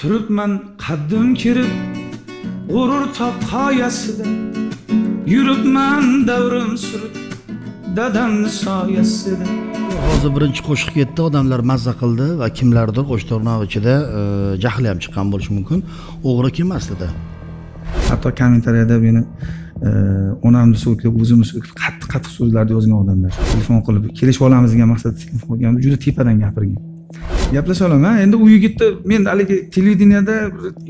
turibman qaddim kirib g'urur top qoyasida yuribman davrim surib dadamni soyasida. Hozir birinchi qo'shiq ketdi odamlar mazza qildi va kimlardir qo'shiq ichida e, jahli ham chiqqan bo'lishi mumkin. O'g'ri kim aslida? Hatto kommentariyada meni e, onamni so'kib o'zimni so'kib qattiq qattiq so'zlarni yozgan odamlar. Telefon qilib kelishib olamiz degan maqsadda telefon qilgan juda tepadan gapirgan gaplasha olaman endi u yigitni men haligi televideniyada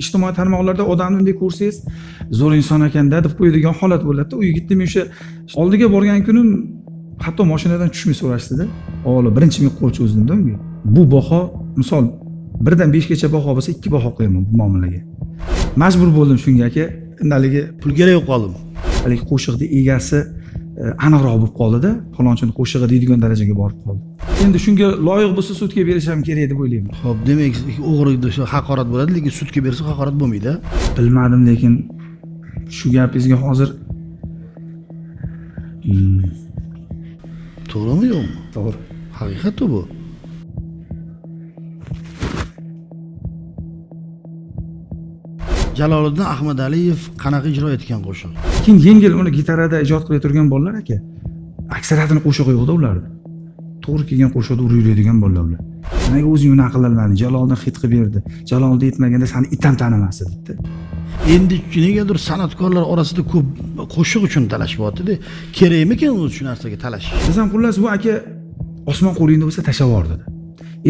ijtimoiy tarmoqlarda odamni bunday ko'rsangiz zo'r inson ekanda deb qo'yadigan holat bo'ladida u yigitni men o'sha oldiga borgan kunim hatto mashinadan tushmay so'rashdida avvalo birinchi men qo'l cho'zdimda unga. Bu baho misol birdan beshgacha baho bo'lsa ikki baho qo'yaman bu muomalaga. Majbur bo'ldim shunga aka endi haligi pulga yo'q qoldim haligi qo'shiqni egasi aniqroq bo'lib qoldida falonchini qo'shig'i deydigan darajaga borib qoldi. Endi shunga loyiq bo'lsa sudga berish ham kerak deb o'ylayman. Ho'p demak o'g'ri desa haqorat bo'ladi lekin sudga bersa haqorat bo'lmaydi bilmadim lekin shu gapingizga hozir Hmm, to'g'rimi yo'qmi? To'g'ri. Haqiqatku bu jaloliddin ahmadaliyev qanaqa ijro etgan qo'shiq? Keyin yengil uni gitarada ijod qilib turgan bolalar aka aksariyatini qo'shig'i yo'qda ularni. To'g'ri kelgan qo'shiqda uraveradigan bolalar. Ular nimaga o'zing uni aqllanmading jaloliddin hit qilib berdi. Jaloliddin yetmaganda sani it ham tanimas edida endi negadir san'atkorlar orasida ko'p qo'shiq uchun talashyaptida kerakmikan o'zi shu narsaga talash? Desam xullas bu aka osmon qo'lingda bo'lsa tashlab yubor dedi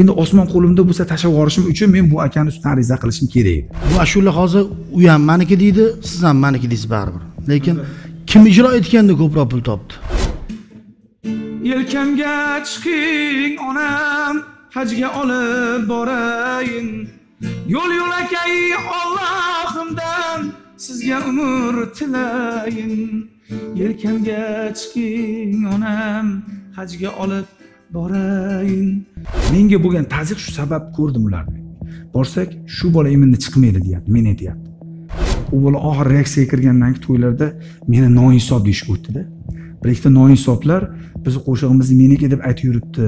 endi osmon qo'limda bo'lsa tashlab yuborishim uchun men bu akani ustidan ariza qilishim kerak edi. Bu ashula hozir u ham maniki deydi siz ham maniki deysiz baribir. Lekin kim ijro etganda ko'proq pul topdi? Yelkamga chiqing onam hajga olib borayin. Yo'l yo'lakay ollohimdan sizga umr tilayin. Yelkamga chiqing onam hajga olib borayin menga bo'lgan tazyiq shu sabab ko'rdim ularni. Borsak shu bola endi chiqmaydi deyapti men aytyapti. U bola oxiri reaksiyaga kirgandan keyin to'ylarda meni noinsof deyishga o'tdida. Bir ikkita noinsoflar bizni qo'shig'imizni meniki deb aytib yuribdi.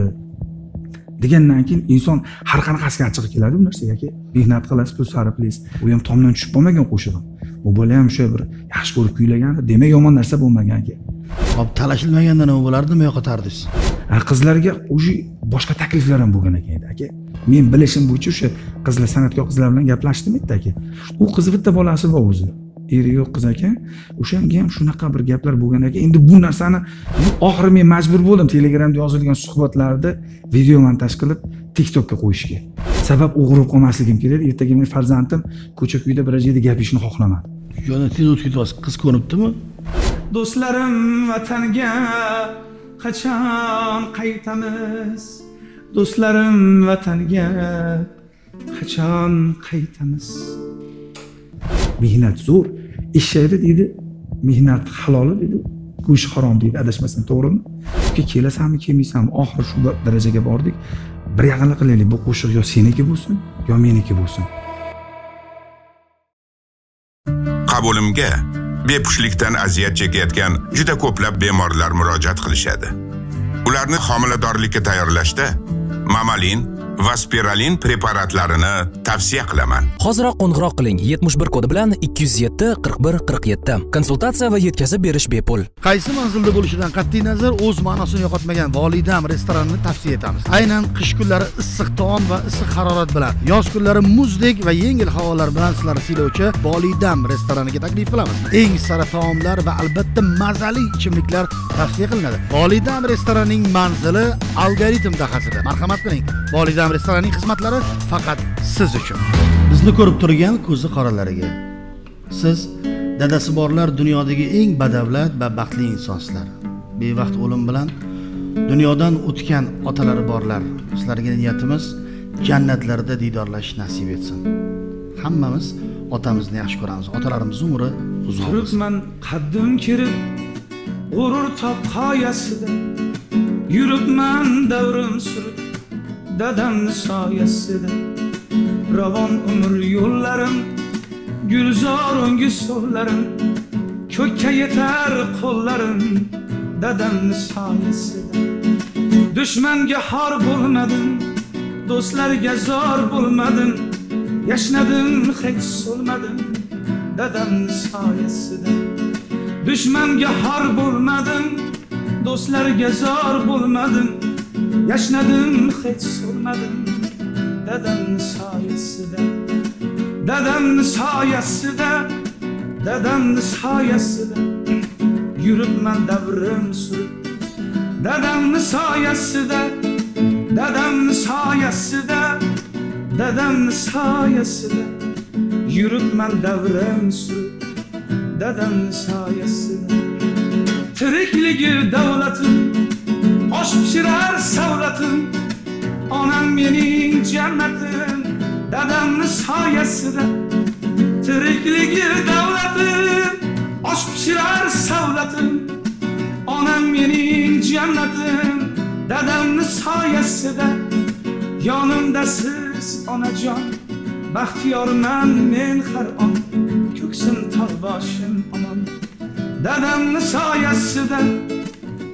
Degandan keyin inson har qanaqasiga achchig'i keladi bu narsaga aka. Mehnat qilasiz pul sarflaysiz. U ham tomdan tushib qolmagan qo'shig'im. U bola ham o'sha bir yaxshi ko'rib kuylagan demak yomon narsa bo'lmagan aka hop talashilmaganda nima bo'lardi? Nima yo'qotardingiz Ha, qizlarga уже boshqa takliflar ham bo'lgan ekan aka. Men bilishim bo'yicha o'sha qizlar san'atkor qizlar bilan gaplashdim bitta aka. U qizni bitta bolasi bor o'zi. Eri yo'q qiz ekan o'shanga ham shunaqa bir gaplar bo'lgan ekan. Endi bu narsani oxiri men majbur bo'ldim telegramda yozilgan suhbatlarni video montaj qilib tiktokka qo'yishga. Sabab o'g'ri bo'lib qolmasligim kerak ertaga meni farzandim ko'cha kuyda bir joyda gapirishni xohlamadim yana tez o'tib ketyapsiz qiz ko'ribdimi do'stlarim vatanga qachon qaytamiz? Do'stlarim vatanga qachon qaytamiz? Mehnat zo'r eshakda deydi mehnat haloli deydi go'sht harom deydi adashmasam to'g'rimi? Uka, kelasanmi kelmaysanmi oxiri shu darajaga bordik bir yaqinlik qilaylik bu qo'shiq yo seniki bo'lsin yo meniki bo'lsin. Qabulimga bepushtlikdan aziyat chekayotgan juda ko'plab bemorlar murojaat qilishadi. Ularni homiladorlikka tayyorlashda mamalin va spiralin preparatlarini tavsiya qilaman. Hoziroq qo'ng'iroq qiling. 71 kodi bilan 207 41 47. Konsultatsiya va yetkazib berish bepul. qaysi manzilda bo'lishidan qat'iy nazar o'z ma'nosini yo'qotmagan volidam restoranini tavsiya etamiz. Aynan qish kunlari issiq taom va issiq harorat bilan yoz kunlari muzdek va yengil havolar bilan sizlarni siylovchi volidam restoraniga taklif qilamiz. Eng sara taomlar va albatta mazali ichimliklar tavsiya qilinadi. Volidam restoranining manzili algoritm dahasida. Marhamat qiling. Volidam restoranining xizmatlari faqat siz uchun. Bizni ko'rib turgan ko'zi qoralariga siz dadasi borlar dunyodagi eng badavlat va baxtli insonsizlar bevaqt o'lim bilan dunyodan o'tgan otalari borlar. Sizlarga niyatimiz jannatlarda diydorlashish nasib etsin. Hammamiz otamizni yaxshi ko'ramiz otalarimiz umri uzun bo'lsin. Turibman qaddim kirib g'urur top qoyasida yuribman davrim surib dadamni soyasida ravon umr yo'llarim gulzor ungi so'llarim ko'kka yetar qo'llarim dadamni soyasida dushmanga xor bo'lmadim do'stlarga zor bo'lmadim yashnadim hech so'lmadim dadamni soyasida dushmanga xor bo'lmadim do'stlarga zor bo'lmadim yashnadim hech so'lmadim dadamni soyasida dadamni soyasida dadamni soyasida yuribman davrim surib dadamni soyasida dadamni soyasida dadamni soyasida yuribman davrim surib dadamni soyasida tirikligi davlatim osh pishirar savlatim onam mening jannatim dadamni soyasida tirikligi davlatim osh pishirar savlatim onam mening jannatim dadamni soyasida yonimda siz onajon baxtiyorman men har on ko'ksim tog' boshim omon dadamni soyasida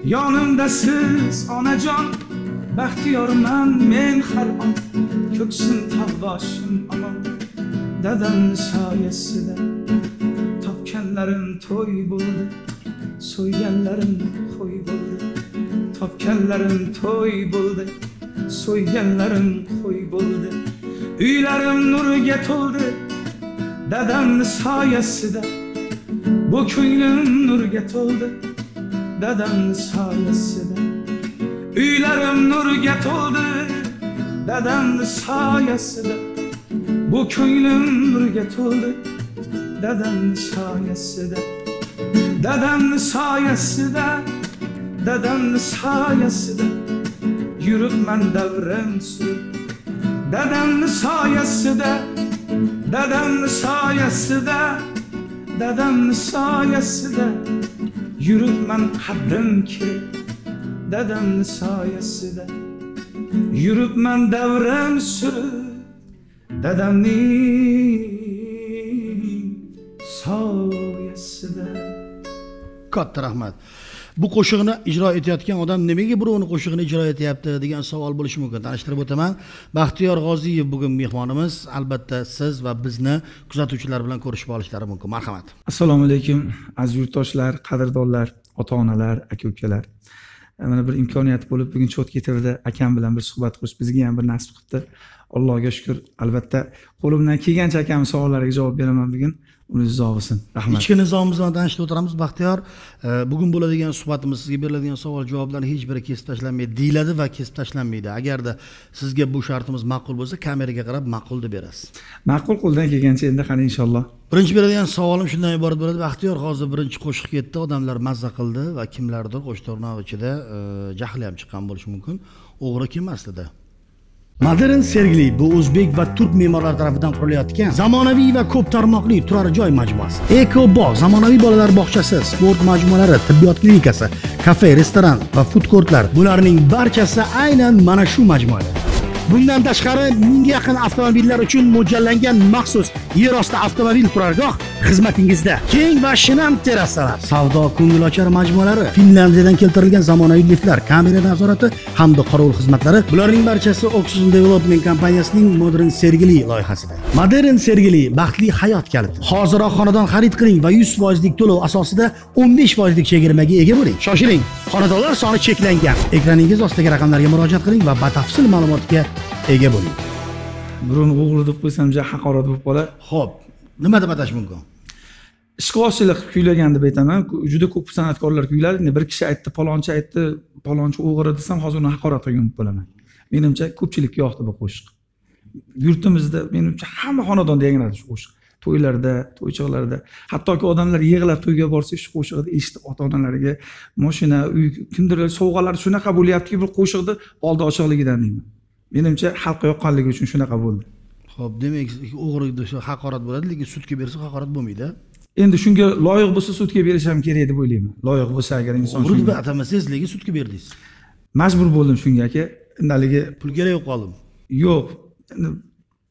yonimda siz onajon baxtiyorman men har on ko'ksim tog' boshim omon dadamni soyasida topganlarim to'y bo'ldi so'yganlarim qo'y bo'ldi topganlarim to'y bo'ldi so'yganlarim qo'y bo'ldi uylarim nurga to'ldi dadamni soyasida bu ko'nglim nurga to'ldi dadamni soyasida uylarim nurga to'ldi dadamni soyasida bu ko'nglim nurga to'ldi dadamni soyasida dadamni soyasida dadamni soyasida yuribman davrim surib dadamni soyasida dadamni soyasida dadamni soyasida yuribman qaddim kirib dadamni soyasida yuribman davrim surib dadamning soyasida katta rahmat bu qo'shiqni ijro etayotgan odam nimaga birovni qo'shig'ini ijro etyapti degan savol bo'lishi mumkin. Tanishtirib o'taman. Baxtiyor g'oziyev bugun mehmonimiz. Albatta siz va bizni kuzatuvchilar bilan ko'rishib olishlari mumkin. Marhamat. Assalomu alaykum aziz yurtdoshlar qadrdonlar ota onalar aka ukalar mana bir imkoniyat bo'lib bugun cho'tga tvda akam bilan bir suhbat qilish bizga ham bir nasib qilibdi. Allohga shukur albatta qo'limdan kelgancha akamni savollariga javob beraman bugun. Rizo bo'lsin rahmat. Ichki nizomimiz bilan tanishib o'tiramiz baxtiyor. Bugun bo'ladigan suhbatimiz sizga beriladigan savol javoblarni hech biri kesib tashlanmaydi deyiladi va kesib tashlanmaydi. Agarda sizga bu shartimiz ma'qul bo'lsa kameraga qarab ma'qul deb berasiz. Ma'qul qo'ldan kelgancha endi qani inshaalloh. Birinchi beradigan savolim shundan iborat bo'ladi. Baxtiyor hozir birinchi qo'shiq ketdi. Odamlar mazza qildi va kimlardir qo'shiqlarni ichida jahli ham chiqqan bo'lishi mumkin. O'g'ri kim aslida modern sergeli bu o'zbek va turk me'morlari tomonidan qurilayotgan zamonaviy va ko'p tarmoqli turar joy majmuasi. Eko bog' zamonaviy bolalar bog'chasi sport majmualari tibbiyot klinikasi kafe restoran va food kortlar bularning barchasi aynan mana shu majmuada. Bundan tashqari mingga yaqin avtomobillar uchun mo'ljallangan maxsus yerosti avtomobil turargoh xizmatingizda. Keng va shinam terrasalar savdo ko'ngilochar majmualari finlyandiyadan keltirilgan zamonaviy liftlar kamera nazorati hamda qorovul xizmatlari. Bularning barchasi oxygen development kompaniyasining modern sergeli loyihasida. Modern sergeli baxtli hayot kaliti. Hoziroq xonadon xarid qiling va 100 foizlik to'lov asosida 15 foizlik chegirmaga ega bo'ling. Shoshiling xonadonlar soni cheklangan. Ekraningiz ostidagi raqamlarga murojaat qiling va batafsil ma'lumotga ega bo'ling. Birovni o'g'ri deb qo'ysam juda haqorat bo'lib qoladi. Ho'p nima deb atash mumkin? Ishqibozchilik qilib kuylagan deb aytaman. Juda ko'p san'atkorlar kuyladi endi bir kishi aytdi palonchi aytdi palonchi o'g'ri desam hozir uni haqorat qilgan bo'lib qolaman. Menimcha ko'pchilikka yoqdi bu qo'shiq. Yurtimizda menimcha hamma xonadonda yangradi shu qo'shiq. To'ylarda to'ychiqlarda hattoki odamlar yig'lab to'yga borsa shu qo'shiqni eshitib ota onalariga moshina uy kimdir sovg'alar shunaqa bo'lyaptiki bir qo'shiqni oldi ochiqligidan deyman menimcha xalqqa yoqqanligi uchun shunaqa bo'ldi. Ho'p demak o'g'ri desa haqorat bo'ladi lekin sudga bersa haqorat bo'lmaydi endi shunga loyiq bo'lsa sudga berish ham kerak deb o'ylayman. Loyiq bo'lsa agar inson o'g'ri deb atamasangiz lekin sudga berdingiz majbur bo'ldim shunga aka. Haligi pul kerak bo'lib qoldim yo'q.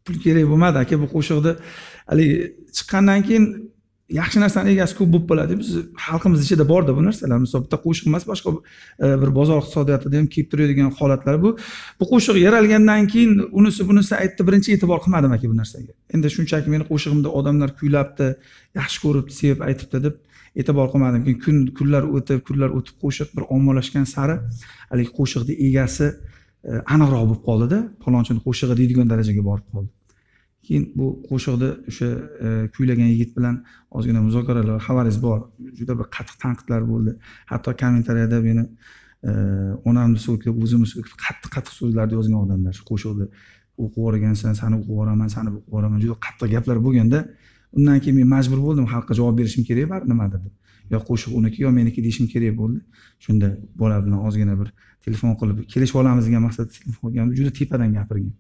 Pul kerak bo'lmadi aka. Bu qo'shiqni haligi chiqqandan keyin yaxshi narsani egasi ko'p bo'lib qoladi biz xalqimiz ichida borda bu narsalar. Misol bitta qo'shiq emas boshqa e, bir bozor iqtisodiyotida ham kelib turadigan holatlar bu. Bu qo'shiq yaralgandan keyin unisi bunisi aytdi birinchi e'tibor qilmadim aka bu narsaga. Endi shunchaki meni qo'shig'imda odamlar kuylabdi yaxshi ko'ribdi sevib aytibdi deb e'tibor qilmadim. Keyin kun kunlar o'tib kunlar o'tib qo'shiq bir ommalashgan sari haligi qo'shiqni egasi e, aniqroq bo'lib qoldida palonchini qo'shig'i deydigan darajaga borib qoldi. Keyin bu qo'shiqni o'sha e, kuylagan yigit bilan ozgina muzokaralar xabaringiz bor juda bir qattiq tanqidlar bo'ldi. Hatto kommentariyada meni e, onamni so'kib o'zimni so'kib qattiq qattiq so'zlarni yozgan odamlar shu qo'shiqni o'qib yuborgansan sani o'qib yuboraman sani o'qib yuboraman juda qattiq gaplar bo'lganda undan keyin men majbur bo'ldim xalqqa javob berishim kerak baribir nimadir deb yo qo'shiq uniki yo meniki deyishim kerak bo'ldi. Shunda bola bilan ozgina bir telefon qilib kelishib olamiz degan maqsadda telefon qilgandim juda tepadan gapirgan.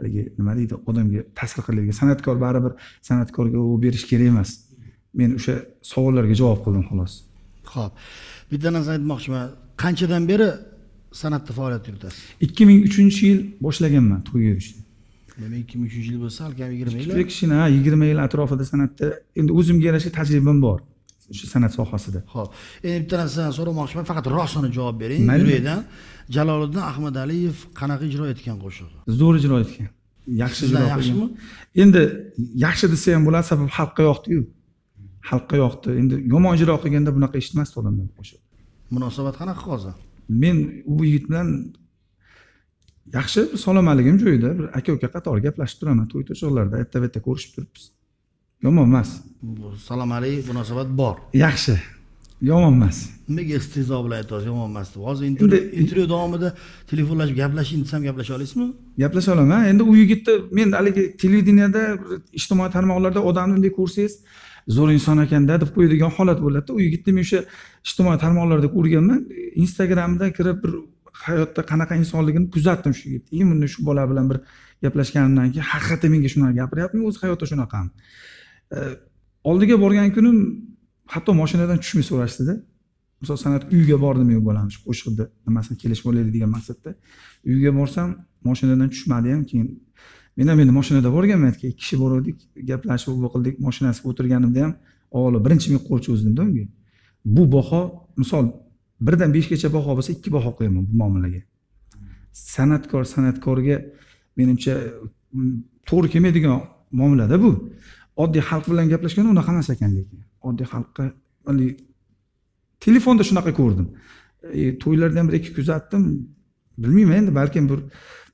Haligi nima deydi odamga ta'sir qiladigan san'atkor baribir san'atkorga u berish kerak emas. Men o'sha savollarga javob qildim xolos. Ho'p bitta narsa aytmoqchiman. Qanchadan beri san'atda faoliyat yuritasiz? ikki ming uchinchi yil boshlaganman to'yga yurishni ikki ming uchinchi yil bo'lsa halkam yigirma yil. Juda kichkina ha yigirma yil atrofida san'atda. Endi o'zimga yarasha tajribam bor shu san'at sohasida. Ho'p endi bitta narsadan so'ramoqchiman faqat rostini javob bering. Mayli. yurakdan jaloliddin ahmadaliyev qanaqa ijro etgan qo'shig'i zo'r ijro etgan. Yaxshi ijro yaxshimi? endi yaxshi desa ham bo'ladi sababi xalqqa yoqdiyu. Xalqqa yoqdi. Endi yomon ijro qilganda bunaqa eshitmasdi odamlar qo'shiq. Munosabat qanaqa hozir? Men u yigit bilan yaxshi bir salomatligim joyida bir aka uka qatori gaplashib turaman. To'y to'shiqlarda erta bu yerda ko'rishib turibmiz yomon emas. Bu salomalik munosabat bor. Yaxshi. Yomon emas. Nimaga istehzo bilan aytyapsiz yomon emas deb? Hozir intervyu Endi- intervyu davomida telefonlashib gaplashing desam gaplasha olasizmi? Gaplasha olaman. Endi u yigitni men haligi televideniyada ijtimoiy tarmoqlarda odamni bunday ko'rsangiz zo'r inson ekanda deb qo'yadigan holat bo'ladida. U yigitni men o'sha ijtimoiy tarmoqlarda ko'rganman. Instagramda kirib bir hayotda qanaqa insonligini kuzatdim shu yigitni bunda shu bola bilan bir gaplashganimdan keyin haqiqatdan menga shunaqa gapiryaptimi o'zi hayotda shunaqami oldiga borgan kunim hatto moshinadan tushmay so'rashdida misol san'at uyiga bordim men bolani shu qo'shiqni nimasini kelishib olaylik degan maqsadda uyga borsam moshinadan tushmadi ham keyin men ham endi moshinada borganman aytgan ikki kishi boruvdik gaplashib bu qildik moshinasiga o'tirganimda ham avvalo birinchi men qo'l cho'zdimda unga. Bu baho misol birdan beshgacha baho bo'lsa ikki baho qo'yaman bu muomalaga. San'atkor san'atkorga menimcha mm, to'g'ri kelmaydigan muomalada bu. Oddiy xalq bilan gaplashganda unaqa emas ekan lekin. Oddiy xalqqa haligi telefonda shunaqa ko'rdim. E, to'ylarda ham bir ikki kuzatdim. Bilmayman endi balkim bir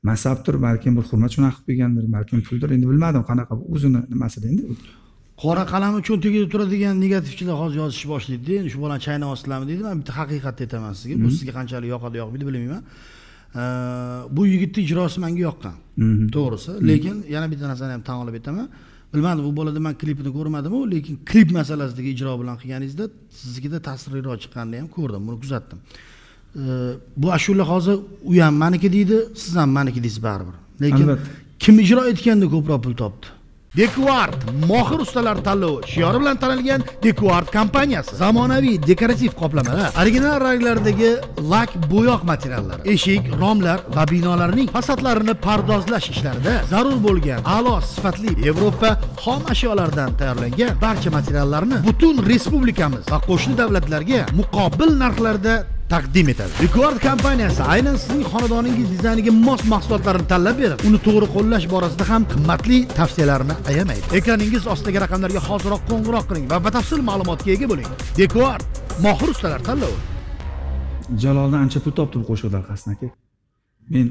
mansabdir balkim bir hurmat shunaqa qilib qo'ygandir balkim puldir endi bilmadim qanaqa o'zini nimasida endi. Qora qalamni cho'ntagida turadigan negativchilar hozir yozishni boshlaydida endi shu bolani chaynamoqchilarmi deydi. Man bitta haqiqatni aytaman sizga. Bu sizga qanchalik yoqadi yoqmaydi bilmayman. Ee, bu yigitni ijrosi menga yoqqan. Mhm. to'g'risi. Lekin yana bitta narsani ham tan olib aytaman bilmadim u bolada man klipini ko'rmadimu lekin klip masalasidagi ijro bilan qilganingizda siznikida ta'sirliroq chiqqanini ham ko'rdim buni kuzatdim. Bu ashula hozir u ham maniki deydi siz ham maniki deysiz baribir. Lekin kim ijro etganda ko'proq pul topdi Dekuart mohir ustalar tanlovi shiori bilan tanilgan Dekuart kompaniyasi. Zamonaviy dekorativ qoplamalar original ranglardagi lak bo'yoq materiallari eshik romlar va binolarning fasadlarini pardozlash ishlarida zarur bo'lgan a'lo sifatli Yevropa xom ashyolaridan tayyorlangan barcha materiallarni butun respublikamiz va qo'shni davlatlarga muqobil narxlarda taqdim etadi. Dequart kompaniyasi aynan sizning xonadoningiz dizayniga mos mahsulotlarni tanlab berib uni to'g'ri qo'llash borasida ham qimmatli tavsiyalarini ayamaydi. Ekraningiz ostidagi raqamlarga hoziroq qo'ng'iroq qiling va batafsil ma'lumotga ega bo'ling. Dequart mohir ustalar tanlovi. Jaloldan ancha pul topdi bu qo'shiqlar orqasidan aka. Men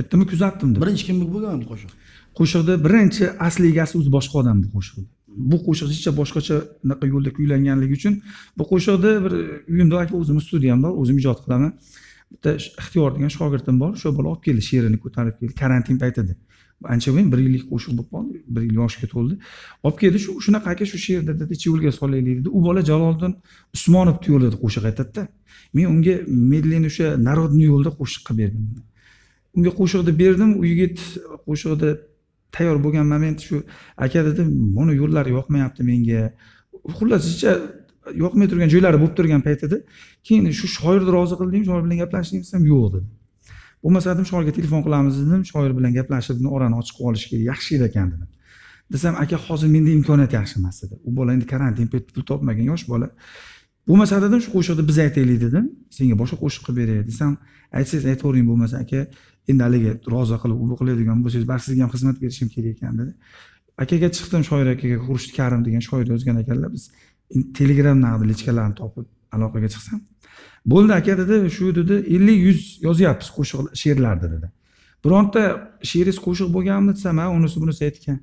aytdimmi kuzatdim deb. Birinchi kim bo'lgan bu qo'shiq? Qo'shiqni birinchi asli egasi o'zi boshqa odam bu qo'shiqni bu qo'shiq hechcha boshqacha unaqa yo'lda kuylanganligi uchun bu qo'shiqni bir uyimda aka o'zimni studiyam bor o'zim ijod qilaman. Bitta ixtiyor degan shogirdim bor shu bola olib keldi she'rini ko'tarib keldi karantin paytida. Ancha men bir yillik qo'shiq bo'lib qoldi bir yil yoshga to'ldi. Olib keldi shu shunaqa aka shu she'rni dedi yo'lga solaylik dedi. U bola jaloliddin usmonovni yo'lida qo'shiq aytadida. Men unga medlin o'sha народный yo'lda qo'shiq qilib berdim. Unga qo'shiqni berdim u yigit qo'shiqni tayyor bo'lgan moment shu. Aka dedi buni yo'llari yoqmayapti menga. Xullas yoqmay turgan joylari bo'lib turgan paytida keyin shu shoirni rozi qildim shoir bilan gaplashdik desam yo'q dedi bo'lmasa dedim shoirga telefon qilamiz dedim. Shoir bilan gaplashib orani ochib qilib olish kerak yaxshi edi ekan dedim. Desam aka hozir menda imkoniyat yaxshi emas dedi. U bola endi karantin paytida pul topmagan yosh bola. Bo'lmasa dedim shu qo'shiqni biz aytaylik dedim. Senga boshqa qo'shiq qilib beray desam aytsangiz aytavering bo'lmasa aka. Endi haligi rozi qilib u qiladigan bo'lsangiz baribir sizga ham xizmat berishim kerak ekan dedi. Akaga chiqdim shoir akaga xurshid karim degan shoir yozgan ekanlar biz telegram lichkalarni topib aloqaga chiqsam. Bo'ldi aka dedi shu dedi ellik yuz yozyapmiz qo'shiq she'rlarni dedi. Bironta she'ringiz qo'shiq bo'lganmi desam ha unisi bunisi aytgan.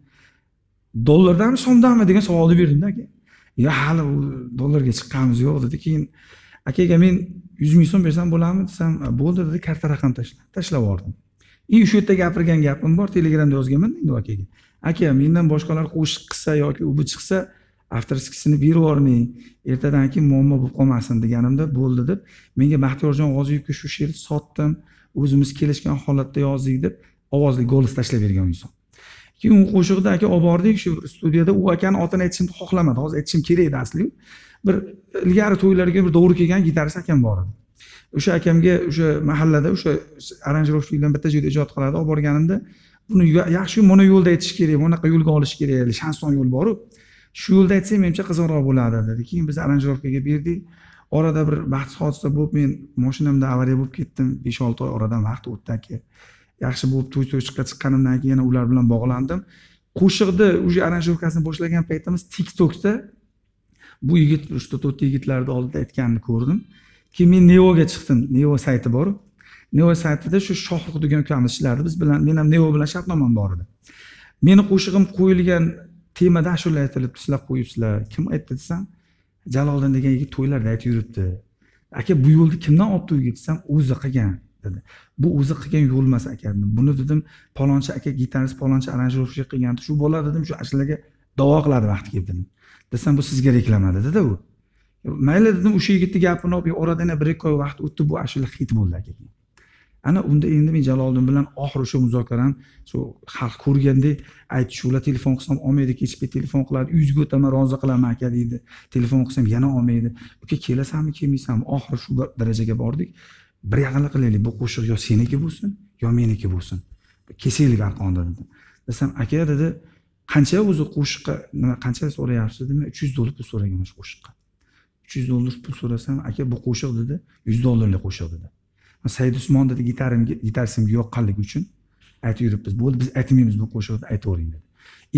Dollardanmi so'mdami degan savolni berdimda aka. Yo hali dollarga chiqqanimiz yo'q dedi. Keyin akaga men yuz ming so'm bersam bo'ladimi desam bo'ldi dedi karta raqam tashla tashlab yubordim. И o'sha yerda gapirgan gapim bor telegramda yozganman endi akaga. Aka mendan boshqalar qo'shiq qilsa yoki u bu chiqsa avtorskisini berib yubormang. Ertadan keyin muammo bo'lib qolmasin deganimda bo'ldi deb menga baxtiyorjon g'oziyevga shu she'rni sotdim. O'zimiz kelishgan holatda yozdik deb ovozli golos tashlab bergan inson. Keyin u qo'shiqni aka olib bordik. Shu studiyada u akani otini aytishimni xohlamadi. Hozir aytishim kerak edi asli bir ilgari to'ylarga bir dovri kelgan gitarist akam bor edi. O'sha akamga o'sha mahallada o'sha aranjirovchilikdan bitta joyda ijod qiladi olib borganimda buni yaxshi mana yo'lda aytish kerak bunaqa yo'lga olish kerak shanson yo'l boru. Shu yo'lda aytsang menimcha qiziqroq bo'ladi dedi. Keyin biz aranjirovkaga berdik. Orada bir baxtsiz hodisa bo'lib men moshinamda avariya bo'lib ketdim besh olti oy oradan vaqt o'tdi aka. Yaxshi bo'lib to'y to'ychiqqa chiqqanimdan keyin yana ular bilan bog'landim. Qo'shiqni уже aranjirovkasini boshlagan paytimiz tiktokda bu yigit uchta to'rtta yigitlarni oldida aytganini ko'rdim. Keyin men nevoga chiqdim. Nevo sayti bor. Nevo saytida shu shohruh degan ukamiz ishlardi biz bilan men ham nevo bilan shartnomam bor edi. Meni qo'shig'im qo'yilgan temada ashula aytilibdi. Sizlar qo'yibsizlar. Kim aytdi desam jaloliddin degan yigit to'ylarda aytib yuribdi. Aka bu yo'lni kimdan olibdi, yigit desam o'zi qilgan dedi. Bu o'zi qilgan yo'l emas aka buni dedim palonchi aka gitarist palonchi aranjirovchi qilgan shu bola dedim shu ashulaga davo qiladi vaqti kelib dedim. Desam bu sizga reklama dedida u. Mayli dedim o'sha yigitni gapini olib oradan yana bir ikki oy vaqt o'tdi bu ashula hit bo'ldi aka. ana unda endi men jaloliddin bilan oxiri o'sha muzokaram shu xalq ko'rgandek aytish ular telefon qilsam olmaydi kechki payt telefon qiladi uyizga o'taman rozi qilaman aka deydi. Telefon qilsam yana olmaydi. Uka kelasanmi kelmaysanmi oxiri shu darajaga bordik bir yaqinlik qilaylik bu qo'shiq yo seniki bo'lsin yo meniki bo'lsin kesaylik arqonda dedi desam aka dedi qancha o'zi qo'shiqqa nima qancha so'rayapsiz dedim uch yuz dollar pul so'ragan o'sha qo'shiqqa. Uch yuz dollar pul so'rasam aka bu qo'shiq dedi yuz dollarlik qo'shiq dedi. Said usmon dedi gitarimga gitarisimga yoqqanligi uchun aytib yuribmiz. Bo'ldi biz aytmaymiz bu qo'shiqni aytavering dedi.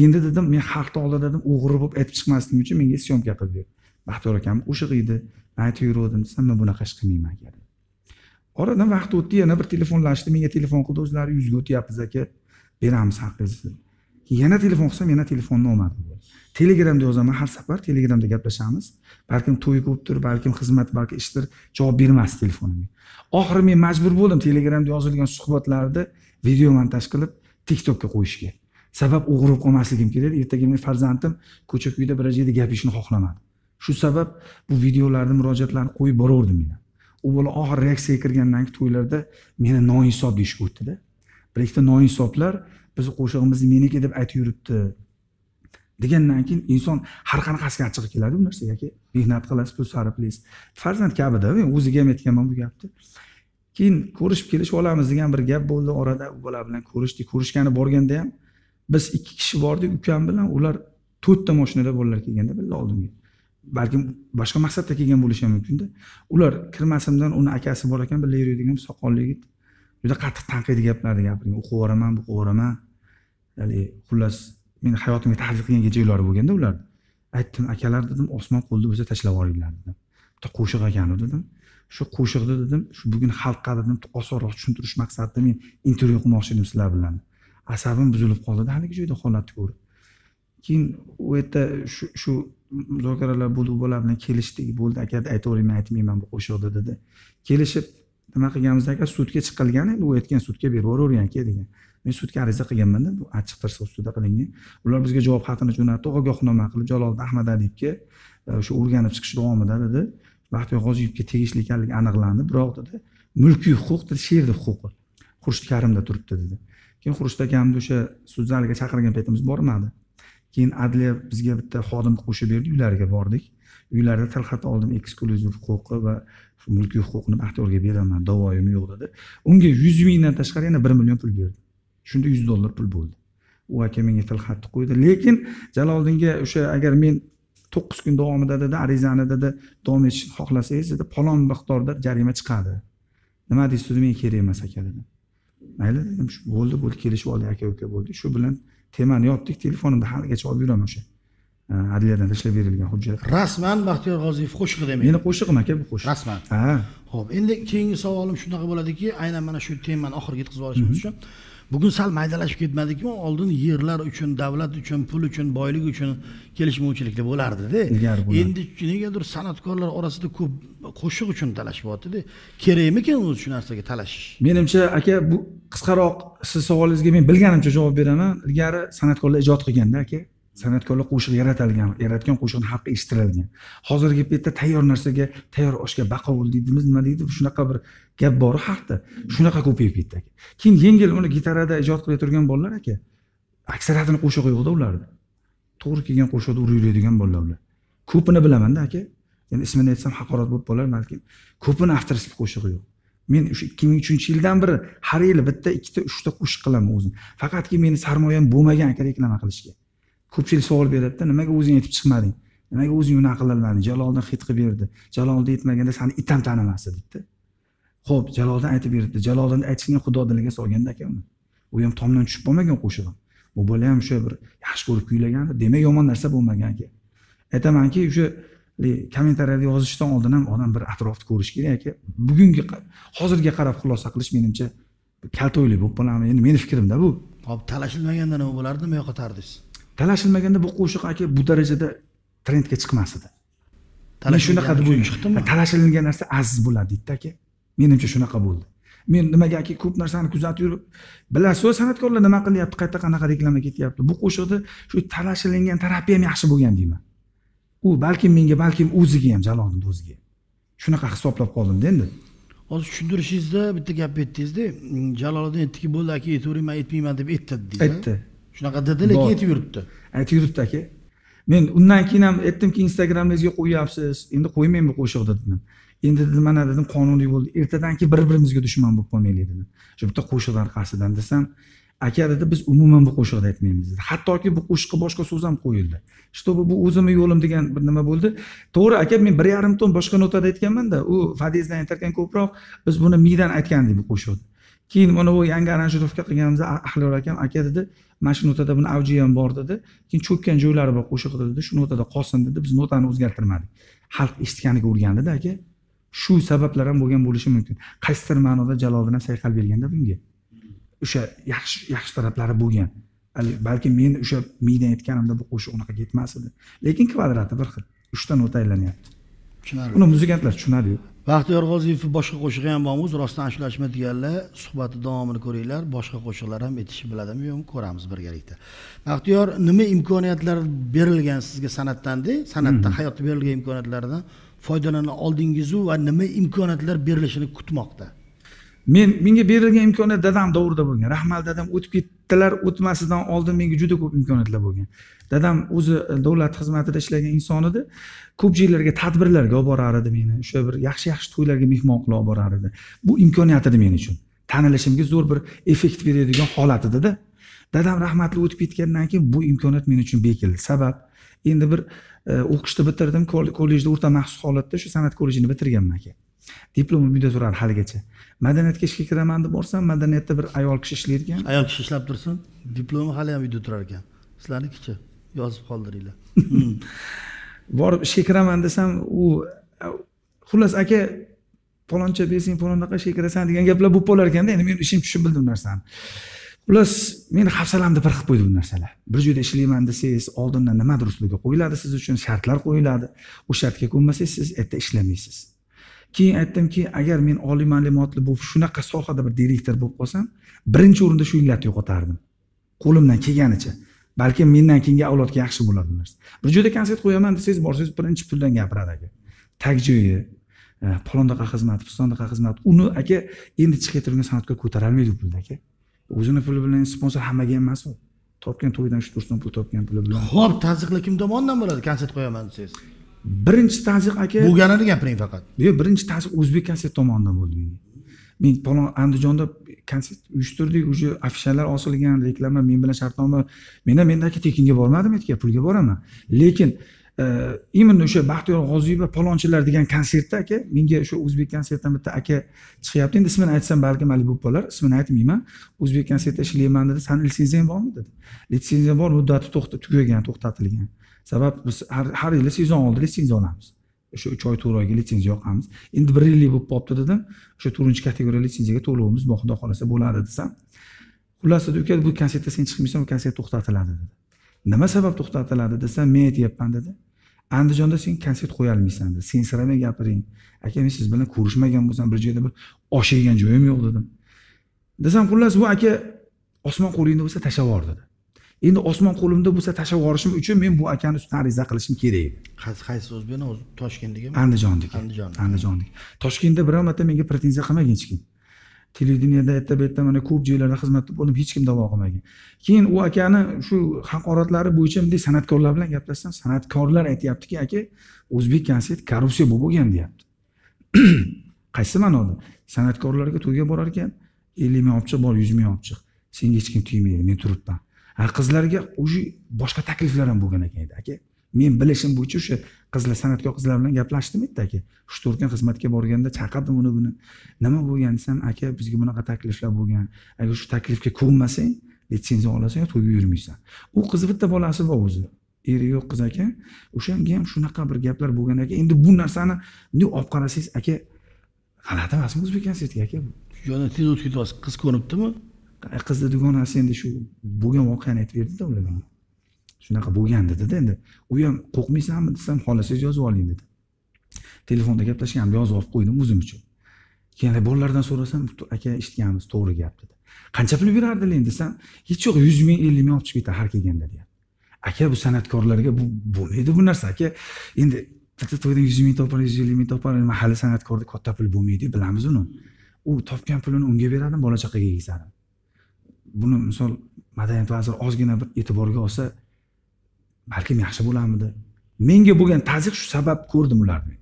Endi dedim men xalqni oldida dedim o'g'ri bo'lib aytib chiqmasligim uchun menga syomka qilib berdi baxtiyor akam qo'shig'i edi man aytib yurgandim desam man bunaqa ish qilmayman aka oradan vaqt o'tdi yana bir telefonlashdi menga telefon qildi o'zlari yuzga o'tyapmiz aka beramiz haqingizni yana telefon qilsam yana telefonni olmadi. Telegramda yozaman har safar telegramda gaplashamiz. Balkim to'y bo'libdir balkim xizmat balki ishdir javob bermasdi telefonimga. Oxiri men majbur bo'ldim telegramda yozilgan suhbatlarni video montaj qilib tiktokka qo'yishga. Sabab o'g'irib qolmasligim kerak ertaga meni farzandim ko'cha ko'yda bir joyda gapirishni xohlamadi. Shu sabab bu videolarni murojaatlarni qo'yib boraverdim men. U bola oxiri reaksiyaga kirgandan keyin to'ylarda meni noinsof deyishga o'tdida. Bir ikkita noinsoflar bizni qo'shig'imizni meniki deb aytib yuribdi. Degandan keyin inson har qanaqasiga achchig'i keladi bu narsaga aka. Mehnat qilasiz pul sarflaysiz farzand kabida men o'ziga ham aytganman bu gapni. Keyin ko'rishib kelishib olamiz degan bir gap bo'ldi orada. U bola bilan ko'rishdik. Ko'rishgani borganda ham biz ikki kishi bordik ukam bilan. Ular to'rtta mashinada bolalar kelganda birga oldimga. Balkim boshqa maqsadda kelgan bo'lishi ham mumkinda. Ular kirmasimdan uni akasi bor ekan birga yuradigan soqolli yigit. Juda qattiq tanqidiy gaplarni gapirgan. O'qib yuboraman o'qib yuboraman. Ya'ni xullas meni hayotimga tahdid qilgan joylari bo'lganda ular aytdim akalar dedim osmon qo'lda bo'lsa tashlab yuboringlar dedim. Bitta qo'shiq ekan u dedim. Shu qo'shiqni dedim shu bugun xalqqa dedim osonroq tushuntirish maqsadida men intervyu qilmoqchi edim sizlar bilan. Asabim buzilib qoldida haligi joyda holatni ko'rib keyin u yerda shu shu muzokaralar bo'ldi u bola bilan kelishdik bo'ldi. Aka aytavering men aytmayman bu qo'shiqni dedi. Kelishib nima qilganmiz aka sudga chiqilgan endi u aytgan sudga berib yuboravering aka degan. Men sudga ariza qilganmanda bu achchiq tirsa ustida qilingan. Ular bizga javob xatini jo'natdi. Ogohnoma qilib jaloliddin ahmadaliyevga o'sha e, o'rganib chiqish davomida dedi. Baxtiyor g'oziyevga tegishli ekanligi aniqlandi. Biroq dedi mulkiy huquq dedi she'rni huquqi xurshid karimda turibdi dedi. Keyin xurshid akamni o'sha sud zaliga chaqirgan paytimiz bormadi. Keyin adliya bizga bitta xodim qo'shib berdi uylariga bordik. Uylarida tilxat oldim eksklyuziv huquqi va mulkiy huquqni baxtiyorga beraman davoyim yo'q dedi. Unga yuz mingdan tashqari yana bir million pul berdi. Shunda yuz dollar pul bo'ldi. U aka menga tilxat qo'ydi. Lekin jaloliddinga o'sha agar men to'qqiz kun davomida dedi arizani dedi davom etishni xohlasangiz dedi falon miqdorda jarima chiqadi. Nima deysiz dedi menga kerak emas aka dedi. Mayli dedim shu bo'ldi bo'ldi kelishib oldik aka uka bo'ldi. Shu bilan temani yopdik telefonimda haligacha olib yuraman o'sha e, adliyadan tashlab berilgan hujjat. Rasman baxtiyor g'oziyev qo'shig'i demak. Meni qo'shig'im aka bu qo'shiq. Rasman. Ha. Ho'p endi keyingi savolim shunaqa bo'ladiki aynan mana shu temani oxiriga yetkazib olishimiz uchun bugun sal maydalashib ketmadikmi oldin yerlar uchun davlat uchun pul uchun boylik uchun kelishmovchiliklar bo'lardida endi negadir san'atkorlar orasida ko'p qo'shiq uchun talashyaptida kerakmikan o'zi shu narsaga talashish? Menimcha aka bu qisqaroq siz savolingizga men bilganimcha javob beraman. Ilgari san'atkorlar ijod qilganda aka san'atkorlar qo'shiq yaratilgan yaratgan qo'shiqni xalqqa eshittirilgan hozirgi paytda tayyor narsaga tayyor oshga baqovul deydimiz nima deydi? Shunaqa bir gap bor xalqda shunaqa ko'payib ketdi. Aka keyin yengil uni gitarada ijod qilib turgan bolalar aka aksariyatini qo'shig'i yo'qda ularni to'g'ri kelgan qo'shiqni urib yuradigan bolalar ular. Ko'pini bilamanda aka. Endi ismini aytsam haqorat bo'lib qolar balkim ko'pini avtorskiy qo'shig'i yo'q. Men o'sha ikki ming uchinchi yildan beri har yili bitta ikkita uchta qo'shiq qilaman o'zim. Faqatki meni sarmoyam bo'lmagan aka reklama qilishga. Ko'pchilik savol beradida nimaga o'zing aytib chiqmading? Nimaga o'zing unaqa qilolmading jaloliddin hid qilib berdi. Jaloliddin aytmaganda sani itam tanimasdi debdi. Ho'p jaloliddin aytib beribdi. Jaloliddin aytishni xudo diliga solganda aka uni u ham tomdan tushib qolmagan qo'shig'im bu bola ham o'sha bir yaxshi ko'rib kuylagan demak yomon narsa bo'lmagan aka aytamanki o'sha e, kommentariyada yozishdan oldin ham odam bir atrofni ko'rish kerak aka. Bugungi hozirga qarab xulosa qilish menimcha kaltoylik bo'lib qolamiz endi meni fikrimda bu. Hop talashilmaganda nima bo'lardi? Nima yo'qotardingiz talashilmaganda bu qo'shiq aka bu darajada trendga chiqmas edi. Men shunaqa deb o'ylayman. talashilgan narsa aziz bo'ladi deydida aka. Menimcha shunaqa bo'ldi. Men nimagaki ko'p narsani kuzatib yurib bilasiz san'atkorlar nima qilyapti qayerda qanaqa reklama ketyapti? Bu qo'shiqni shu talashilingan tarafi ham yaxshi bo'lgan deyman. U balkim menga balkim o'ziga ham jaloliddin o'ziga shunaqa hisoblab qoldimda endi. Hozir tushuntirishingizda bitta gap aytdingizda "Mm, jaloliddin aytdiki bo'ldi aka aytavering man aytmayman deb deysiz aytdi shunaqa dedi lekin aytib yuribdi. Aytib yuribdi aka. Men undan keyin ham aytdimki instagramingizga qo'yyapsiz endi qo'ymang bu qo'shiqni dedim. Endi dedim mana dedim qonuniy bo'ldi. Ertadan keyin bir birimizga dushman bo'lib qolmaylik dedim. Shu bitta qo'shiqni orqasidan desam aka dedi biz umuman bu qo'shiqni aytmaymiz dedi. Hattoki bu qo'shiqqa boshqa so'z ham qo'yildi. Чтобы bu o'zimni yo'lim degan bir nima bo'ldi. To'g'ri aka men bir yarim ton boshqa notada aytganmanda u fadezdan aytarkan ko'proq biz buni miydan aytgandik bu qo'shiqni keyin mana bu yangi aranjirovka qilganimizda ahlor akam aka dedi mana shu notada buni avji ham bor dedi. Keyin cho'kkan joylari bor qo'shiqda dedi shu notada qolsin dedi. Biz notani o'zgartirmadik. Xalq eshitganiga o'rgandida aka. Shu sabablar ham bo'lgan bo'lishi mumkin. Qaysidir ma'noda jaloliddin ham sayqal berganda bunga. O'sha yaxshi yaxshi taraflari bo'lgan. Hali balki men o'sha miydan aytganimda bu qo'shiq unaqa ketmas edi. Lekin kvadrati bir xil. Uchta nota aylanyapti tushunarli. Uni muzikantlar tushunadiyu baxtiyor g'oziyev boshqa qo'shig'i ham bormi? O'zi rostdan ashulashma deganlar suhbati davomini ko'ringlar. Boshqa qo'shiqlar ham aytishni biladimi? Yo'qmi? Ko'ramiz birgalikda. Baxtiyor nima imkoniyatlar berilgan sizga san'atdanda san'atda hayotda berilgan imkoniyatlardan foydalana oldingizu va nima imkoniyatlar berilishini kutmoqda men menga berilgan imkoniyat dadam davrida bo'lgan. Rahmal dadam o'tib ketdilar o'tmasidan oldin menga juda ko'p imkoniyatlar bo'lgan. Dadam o'zi e, davlat xizmatida ishlagan inson edi. Ko'p joylarga tadbirlarga olib borar edi meni. O'sha bir yaxshi yaxshi to'ylarga mehmon qilib olib borar edi bu imkoniyat edi men uchun. Tanilishimga zo'r bir effekt beradigan holat edida dadam rahmatli o'tib ketgandan keyin bu imkoniyat men uchun bekildi. Sabab endi bir e, o'qishni bitirdim kollejda o'rta maxsus holatda shu san'at kollejini bitirganman aka diplomim uyda turadi haligacha. Madaniyatga ishga kiraman deb borsam madaniyatda bir ayol kishi ishlaydi ekan. Ayol kishi ishlab tursin diplomi hali ham uyda turar ekan. Sizlarnikichi yozib qoldiringlar. Hmm. borib ishga kiraman desam u xullas aka faloncha bersang falanaqa ishga kirasan degan gaplar bo'lib qolar ekanda endi men ishim tushib bildim narsani. Xullas meni hafsalamni bir qilib qo'ydi bu narsalar. Bir joyda ishlayman desangiz oldindan nimadir ustiga qo'yiladi siz uchun? Shartlar qo'yiladi. U shartga ko'nmasangiz siz erta ishlamaysiz keyin aytdimki agar men oliy ma'lumotli bo'lib shunaqa sohada bir direktor bo'lib qolsam birinchi o'rinda shu illatni yo'qotardim. Qo'limdan kelganicha. Balkim mendan keyingi avlodga yaxshi bo'ladi bu narsa. Bir joyda konsert qo'yaman desangiz borsangiz birinchi puldan gapiradi aka. Tag joyi e, palondaqa xizmat pistondaqa xizmat uni aka endi chiqib turgan san'atkor ko'tarolmaydi u pulni aka. O'zini puli bilan sponsor hammaga ham emas u. Topgan to'ydan shu tursin pul topgan puli bilan. Ho'p tazyiqlar kim tomonidan bo'ladi konsert qo'yaman desangiz? Birinchi tazyiq aka bo'lganini gapiring faqat. Yo'q birinchi tazyiq o'zbek konsert tomonidan bo'ldi. Menga men palon andijonda konsert uyushtirdik уже afishalar osilgan reklama men bilan shartnoma. Men ham endi aka tekinga bormadim aytgan pulga boraman. Lekin e, именно o'sha baxtiyor g'oziyev va palonchilar degan konsertda aka menga o'sha o'zbek konsertdan bitta aka chiqyapti. Endi ismini aytsam balki mayli bo'lib qolar ismini aytmayman. O'zbek konsertda ishlayman dedi. Sani litsenziyang bormi dedi. Litsenziya bor muddati to'xta tugagan to'xtatilgan sabab biz har har yili sezon oldi litsenziya olamiz. O'sha uch oy to'rt oyga litsenziya yoqamiz. Endi bir yillik bo'lib qolibdi dedim. O'sha to'rtinchi kategoriya litsenziyaga to'lovimiz bor xudo xohlasa bo'ladi desam xullas dedi uka bu konsertda sen chiqmaysan bu konsert to'xtatiladi dedi. Nima sabab to'xtatiladi desam men aytyapman dedi. Andijonda sen konsert qo'ya olmaysan dedi. Sensiramay gapiring. Aka men siz bilan ko'rishmagan bo'lsam bir joyda bir osh yegan joyim yo'q dedim. Desam xullas bu aka osmon qo'lingda bo'lsa tashlab yubor dedi. Endi osmon qo'limda bo'lsa tashlab yuborishim uchun men bu akani ustidan ariza qilishim kerak edi. Qaysi o'zbekni o'zi? Toshkentdagimi andijonniki Andijon. andijonniki toshkentda biror marta menga pretenziya qilmagan hech kim. Televideniyada erta bu yerda mana ko'p joylarda xizmatda bo'ldim hech kim da'vo qilmagan keyin u akani shu haqoratlari bo'yicha bunday san'atkorlar bilan gaplashsam san'atkorlar aytyaptiki aka o'zbek konsert korrupsiya bo'lib bo'lgan deyapti. Qaysi ma'noda? San'atkorlarga to'yga borar ekan ellik ming olib chiq bor yuz ming olib chiq senga hech kim tegmaydi men turibman qizlarga уже boshqa takliflar ham bo'lgan ekan edi aka. Men bilishim bo'yicha o'sha qizlar san'atkor qizlar bilan gaplashdim bitta aka. Uch to'rt kun xizmatga borganda chaqirdim uni buni. Nima bo'lgan desam aka bizga bunaqa takliflar bo'lgan. Agar shu taklifga ko'nmasang litsenziya olasan to'yga yurmaysan. U qizni bitta bolasi bor o'zi. Eri yo'q qiz aka. O'shanga ham shunaqa bir gaplar bo'lgan aka. Endi bu narsani bunday olib qarasangiz aka g'alati emasmi o'zbek konsertiga aka. Bu yana tez o'tib ketyapsiz qiz ko'ribdimi qizni dugonasi endi shu bo'lgan voqeani aytib berdida ular menga. Shunaqa bo'lgan dedida endi. U ham qo'rqmaysanmi? desam xohlasangiz yozib oling dedi. Telefonda gaplashganimni yozib olib qo'ydim o'zim uchun. Keyin bolalardan so'rasam aka eshitganmiz to'g'ri gap dedi. Qancha pul berardilar desam hech yo'q yuz ming ellik ming olib chiqib ketadi har kelganda deyapti. Aka bu san'atkorlarga bu bo'lmaydi bu narsa aka? Endi bitta to'ydan yuz ming topar yuz ellik ming topar mahalla san'atkorda katta pul bo'lmaydi bilamiz uni. U topgan pulini unga beradi bola chaqaga yegsadi buni misol madaniyat vaziri ozgina bir e'tiborga olsa balkim yaxshi bo'larmidi? Menga bo'lgan tazyiq shu sabab ko'rdim ularni.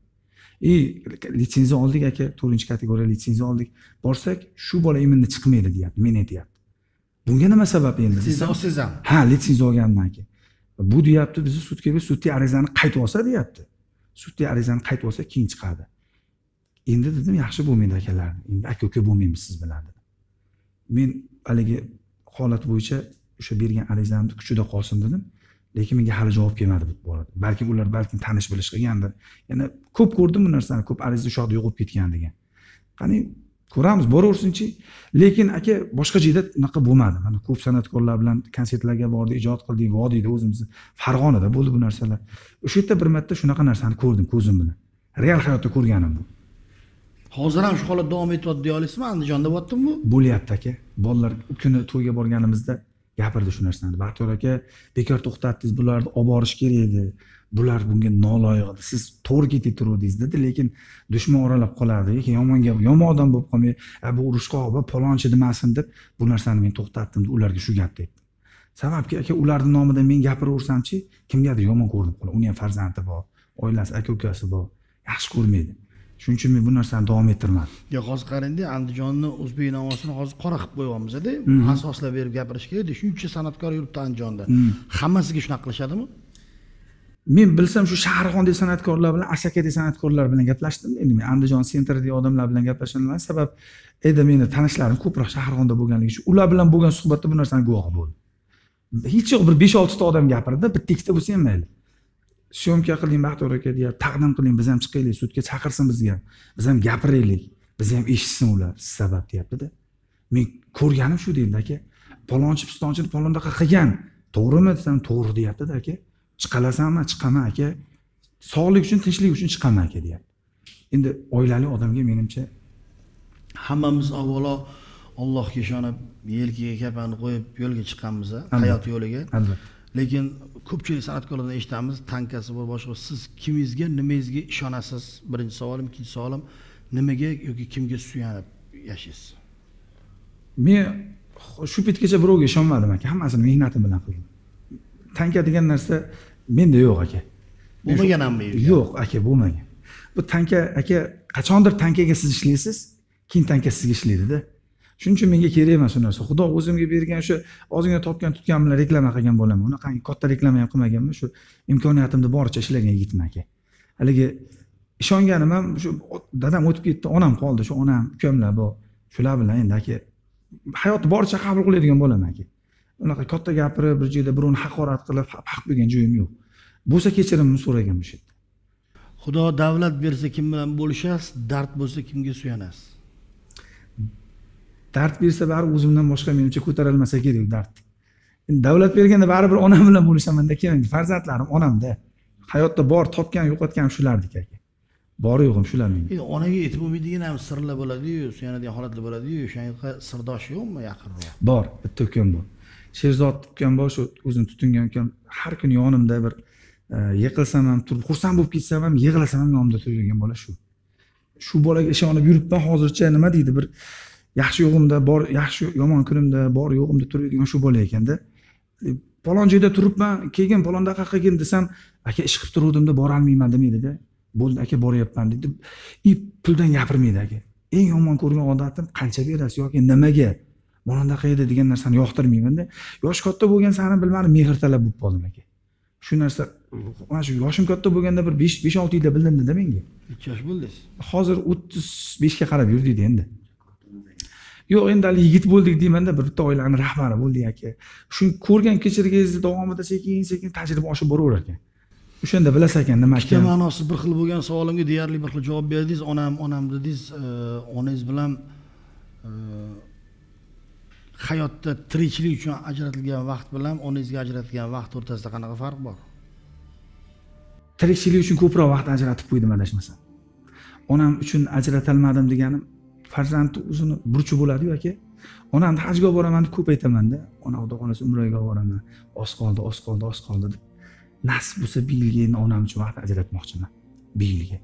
И litsenziya oldik aka to'rtinchi kategoriya litsenziya oldik. Borsak shu bola imindi chiqmaydi deyapti men aytyapti. Bunga nima sabab endi? Desam, olsangiz ham. Ha litsenziya olgandan keyin. Bu deyapti bizni sudga berib sudga arizani qaytib olsa deyapti. Sudga arizani qaytib olsa keyin chiqadi. Endi dedim yaxshi bo'lmaydi akalar. Endi aka uka bo'lmaymiz siz bilan dedim. Men haligi holat bo'yicha o'sha bergan arizamni kuchida qolsin dedim. Lekin menga hali javob kelmadi bu borada. Balki ular balkim tanish bilish qilgandir yana ko'p ko'rdim bu narsani ko'p ariza o'sha yoqda yo'qolib ketgan degan. Qani ko'ramiz boraversinchi. Lekin aka boshqa joyda unaqa bo'lmadi. Mana ko'p san'atkorlar bilan konsertlarga bordik ijod qildik vodiyda o'zimizni farg'onada bo'ldi bu narsalar. O'sha yerda bir marta shunaqa narsani ko'rdim ko'zim bilan. Real hayotda ko'rganim bu. Hozir ham shu holat davom etyapti deya olasizmi andijonda bo'lyaptimi? Bu bo'lyapti aka bolalar u kuni to'yga borganimizda gapirdi shu narsani. Baxtiyor aka bekor to'xtatdingiz bularni olib borish kerak edi. Bular bunga noloyiq edi. Siz to'g'ri ketib dedi lekin dushman oralab qoladi. Lekin yomon gap yomon odam bo'lib qolmay bu urushqoq va palonchi demasin deb bu narsani men to'xtatdim ularga shu gapni aytdim sababki aka ularni nomidan men gapiraversamchi kimgadir yomon ko'rinib qoladi. Uni ham farzandi bor oilasi aka ukasi bor. Yaxshi ko'rmaydi. Shuning uchun men bu narsani davom ettirmadim. Yo hozir qarangda andijonni o'zbek nomosini hozir qora qilib qo'yyapmizda asoslab berib gapirish kerakda shuncha san'atkor yuribdi andijonda. Hammasiga shunaqa qilishadimi? Men bilsam shu shaharxondek san'atkorlar bilan asakadek san'atkorlar bilan gaplashdim endi men andijon sentridagi odamlar bilan gaplashganman sabab edi meni tanishlarim ko'proq shaharxonda bo'lganligi uchun ular bilan bo'lgan suhbatda bu narsani guvohi bo'ldim. Hech yo'q bir besh oltita odam gapirdi bitta ikkita bo'lsa ham mayli syomka qiling baxtiyor aka deyapti. Taqdim qiling biz ham chiqaylik sudga chaqirsin bizga. Ham biz ham gapiraylik. Bizni ham eshitsin ular siz sabab deyaptida. Men ko'rganim shu deydi aka. Palonchi pistonchini palondaqa qilgan. To'g'rimi desam to'g'ri deyaptida aka. Chiqalasanmi chiqaman aka. Sog'lik uchun tinchlik uchun chiqaman aka deyapti. Endi oilali odamga menimcha hammamiz avvalo allohga ishonib yelkaga kafanni qo'yib yo'lga chiqqanmiz hayot yo'liga. Albatta lekin ko'pchilik san'atkorlardan eshitamiz. Tankasi bor boshqa siz kimingizga nimangizga ishonasiz? Birinchi savolim ikkinchi savolim nimaga yoki kimga suyanib yashaysiz? Men shu paytgacha birovga ishonmadim aka. Hammasini mehnatim bilan qildim. Tanka degan narsa menda yo'q aka. Bo'lmagan hamma yo'q aka bo'lmagan. Bu tanka aka qachondir tankaga siz ishlaysiz keyin tanka sizga ishlaydida shuning uchun menga kerak emas u narsa. Xudo o'zimga bergan o'sha ozgina topgan tutgan bilan reklama qilgan bo'laman. Unaqangi katta reklama ham qilmaganman. Shu imkoniyatimni boricha ishlagan yigitman aka. Haligi ishonganim ham shu dadam o'tib ketdi onam qoldi shu onam ukamlar bor. Shular bilan endi aka hayotni boricha qabul qiladigan bo'laman aka. Unaqa katta gapirib bir joyda birovni haqorat qilib haq bo'lgan joyim yo'q. Bo'lsa kechirimni so'ragan o'sha yerda xudo davlat bersa kim bilan bo'lishasiz dard bo'lsa kimga suyanasiz? Dard bersa baribir o'zimdan boshqa menimcha ko'tarilmasa kerak u dard. Endi davlat berganda baribir onam bilan bo'lishamanda keyin farzandlarim onamda hayotda bor topgan yo'qotganim shularniki aka. Bori yo'g'im shular menga. Endi onaga yetib bo'lmaydigan ham sirlar bo'ladiyu suyanadigan holatlar bo'ladiyu o'shanaqa sirdosh yo'qmi yaqinroq? Bor bitta ukam bor. Sherzod ukam bor shu o'zini tutingan ukam. Har kuni yonimda bir e, yiqilsam ham turib xursand bo'lib ketsam ham yig'lasam ham yonimda turadigan bola shu. Shu bolaga ishonib yuribman hozircha nima deydi bir yaxshi yo'g'imda bor yaxshi yomon kunimda bor yo'g'imda turadigan shu bola ekanda. E, palon joyda turibman keyin palondaqa qilgin desam aka ish qilib turuvdimda borolmayman demaydida bo'ldi aka boryapman deydi и puldan gapirmaydi aka. Eng yomon ko'rgan odatim qancha berasiz yoki nimaga? Mana bunaqa edi degan narsani yoqtirmaymanda. Yosh katta bo'lgan sari bilmadim mehr talab bo'lib qoldim aka. Shu narsa mana shu yoshim katta bo'lganda bir besh besh olti yilda bildimda menga. Necha yosh bo'ldingiz? Hozir o'ttiz beshga qarab yurdik endi yo'q endi hali yigit bo'ldik deymanda bir bitta oilani rahbari bo'ldik aka shu ko'rgan kechirganingizni davomida sekin sekin tajriba oshib boraverar ekan o'shanda bilasiz ekan nima ikkita ekan? ma'nosi bir xil bo'lgan savolimga deyarli bir xil javob berdingiz. Onam onam dedingiz e, onangiz bilan e, hayotda tirikchilik uchun ajratilgan vaqt bilan onangizga ajratilgan vaqt o'rtasida qanaqa farq bor? Tirikchilik uchun ko'proq vaqt ajratib qo'ydim adashmasam. Onam uchun ajratolmadim deganim farzandni o'zini burchi bo'ladiyu aka onamni hajga olib boraman deb ko'p aytamanda ona xudo xohlasa umraga olib boraman oz qoldi oz qoldi oz qoldi deb nasib bo'lsa bir yilga endi onam uchun vaqt ajratmoqchiman bir yilga.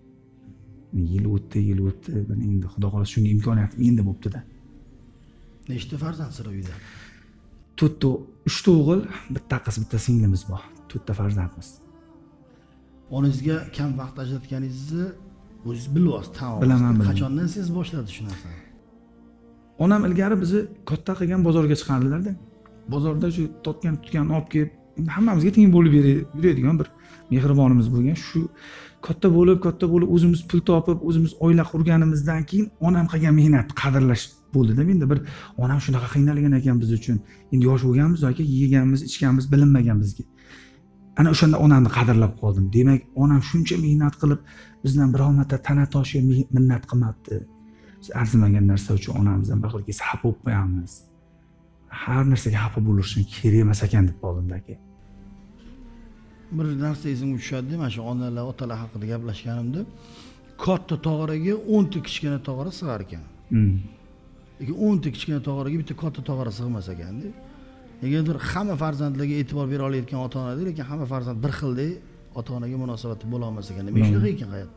Yil o'tdi yil o'tdi mana endi xudo xohlasa shunga imkoniyatim endi bo'libdida nechta farzand sira uyda? To'rtta uchta o'g'il bitta qiz bitta singlimiz bor to'rtta farzandmiz. Onangizga kam vaqt ajratganingizni o'zingiz bilyapsiz tan Bilaman, qachondan siz boshladi shu narsani onam ilgari bizni katta qilgan bozorga chiqardilarda. Bozorda shu totgan tutgan olib kelib hammamizga teng bo'lib yuradigan bir mehribonimiz bo'lgan. Shu katta bo'lib katta bo'lib o'zimiz pul topib o'zimiz oila qurganimizdan keyin onam qilgan mehnatni qadrlash bo'ldida. Menda bir onam shunaqa qiynalgan ekan biz uchun. Endi yosh bo'lganmiz aka yeganmiz ichganmiz bilinmagan bizga ana o'shanda onamni qadrlab qoldim. Demak onam shuncha mehnat qilib bizdan biror marta ta'na toshi mi- minnat qilmabdi. Biz arzimagan narsa uchun onamizdan bir xil xafa bo'lib qo'yamiz. Har narsaga xafa bo'lishing kerak emas ekan deb qoldimda aka bir narsa esimga tushadida mana shu onalar otalar haqida gaplashganimda katta tog'oraga o'nta kichkina tog'ora sig'ar ekan. Hmm. lekin o'nta kichkina tog'oraga bitta katta tog'ora sig'mas ekanda negadir hamma farzandlarga e'tibor bera olayotgan ota onalar lekin hamma farzand bir xildek ota onaga munosabati bo'lolmas ekan. Nima shunaqa ekan hayot.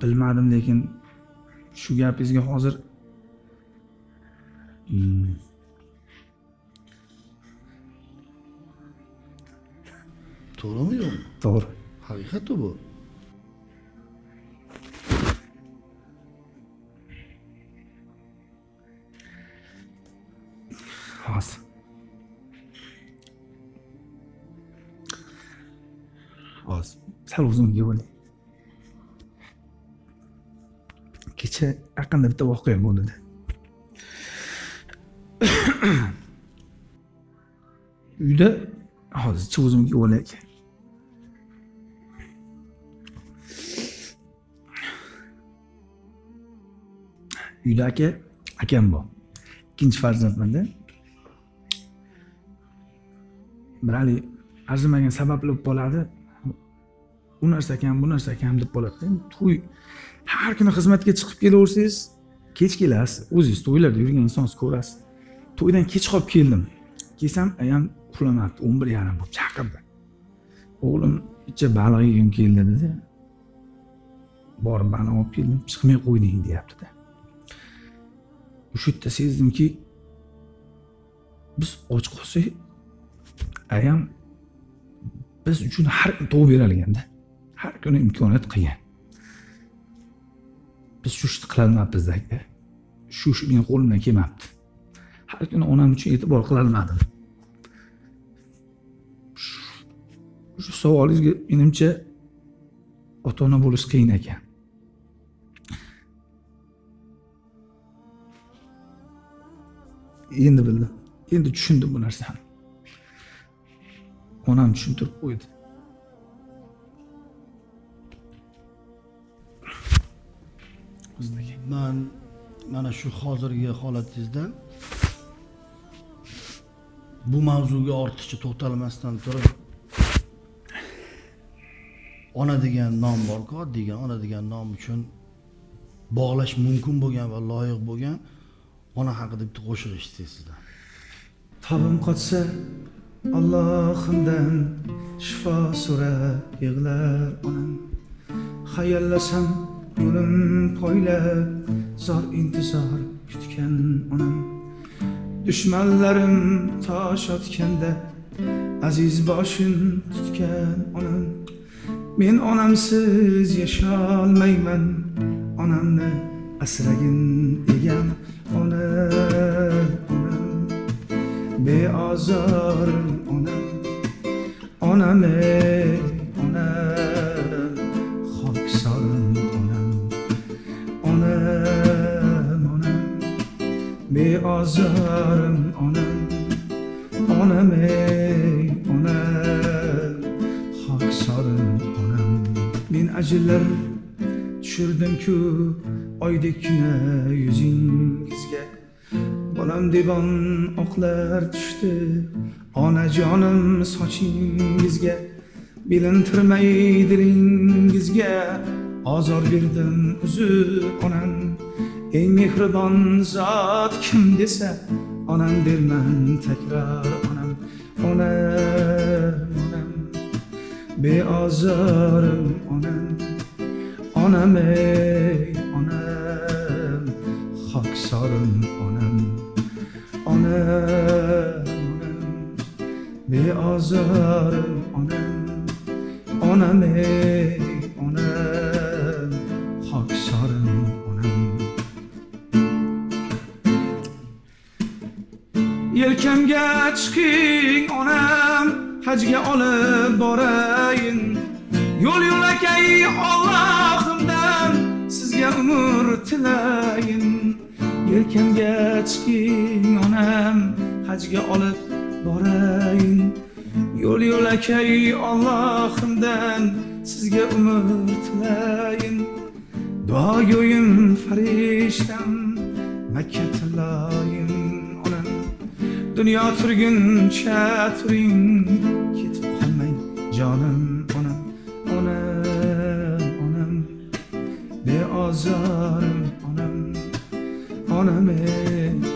Bilmadim lekin shu gapingizga hozir Hmm. to'g'rimi yo'qmi? To'g'ri. Haqiqatmi bu hozir hozir sal o'zimga o'ylay kecha yaqinda bitta voqea bo'ldida uyda hozircha o'zimga o'ylay aka uyda aka akam bor ikkinchi farzandmanda bir haligi arzimagan sabablar bo'lib qoladi u narsa kam bu narsa kam deb bo'ladida Endi to'y har kuni xizmatga chiqib kelaversangiz kech kelasiz. O'zingiz to'ylarda yurgan insonsiz ko'rasiz. To'ydan kech qolib keldim. Kelsam ayam uxlamabdi o'n bir yarim bo'lib chaqirdi. O'g'lim icha baliq yegim keldi dedi. Borib baliq olib keldim chiqmay qo'yding deyaptida. O'sha yerda sezdimki biz och qolsak ayam biz uchun har kuni tug'ib beralganda har kuni imkoniyat qilgan. Biz shu ishni qilolmabmiz aka shu ish meni qo'limdan kelmabdi. Har kuni onam uchun e'tibor qilolmadim shu savolingizga menimcha ota ona bo'lish qiyin ekan. Endi bildim endi tushundim bu narsani. Onam tushuntirib qo'ydi. Man mana shu hozirgi holatingizda bu mavzuga ortiqcha to'xtalmasdan turib ona degan nom borku degan ona degan nom uchun bog'lash mumkin bo'lgan va loyiq bo'lgan ona haqida bitta qo'shiq eshitsak sizdan Tabim qochsa Allohimdan shifo so'rab yig'lar onam. Hayallasam yo'lim poylab zor intizor kutgan onam. Dushmanlarim tosh otganda aziz boshim tutgan onam. Men onamsiz yasholmayman onamni asragin egam onam beozorim onam onam ey onam xoksorim onam onam onam beozorim onam onam ey onam xoksorim onam men ajillar tushirdim-ku oydek kuna yuzingizga Bolam devon oqlar tushdi onajonim sochingizga bilintirmay dilingizga ozor berdim uzr onam eng mehribon zot kim desa onam derman takror onam onam onam beozorim onam onam ey onam xoksorim onam onam onam beozorim onam onam ey onam xoksorim onam yelkamga chiqing onam hajga olib borayin yo'l yo'lakay Allohimdan sizga umr tilayin yelkamga chiqing onam hajga olib borayin. Yo'l yo'lakay ollohimdan sizga umr tilayin duogo'yim farishtam makka tiloyim onam. Dunyo turguncha turing ketib qolmang jonim onam. Onam onam. Beozorim onam. Onam ey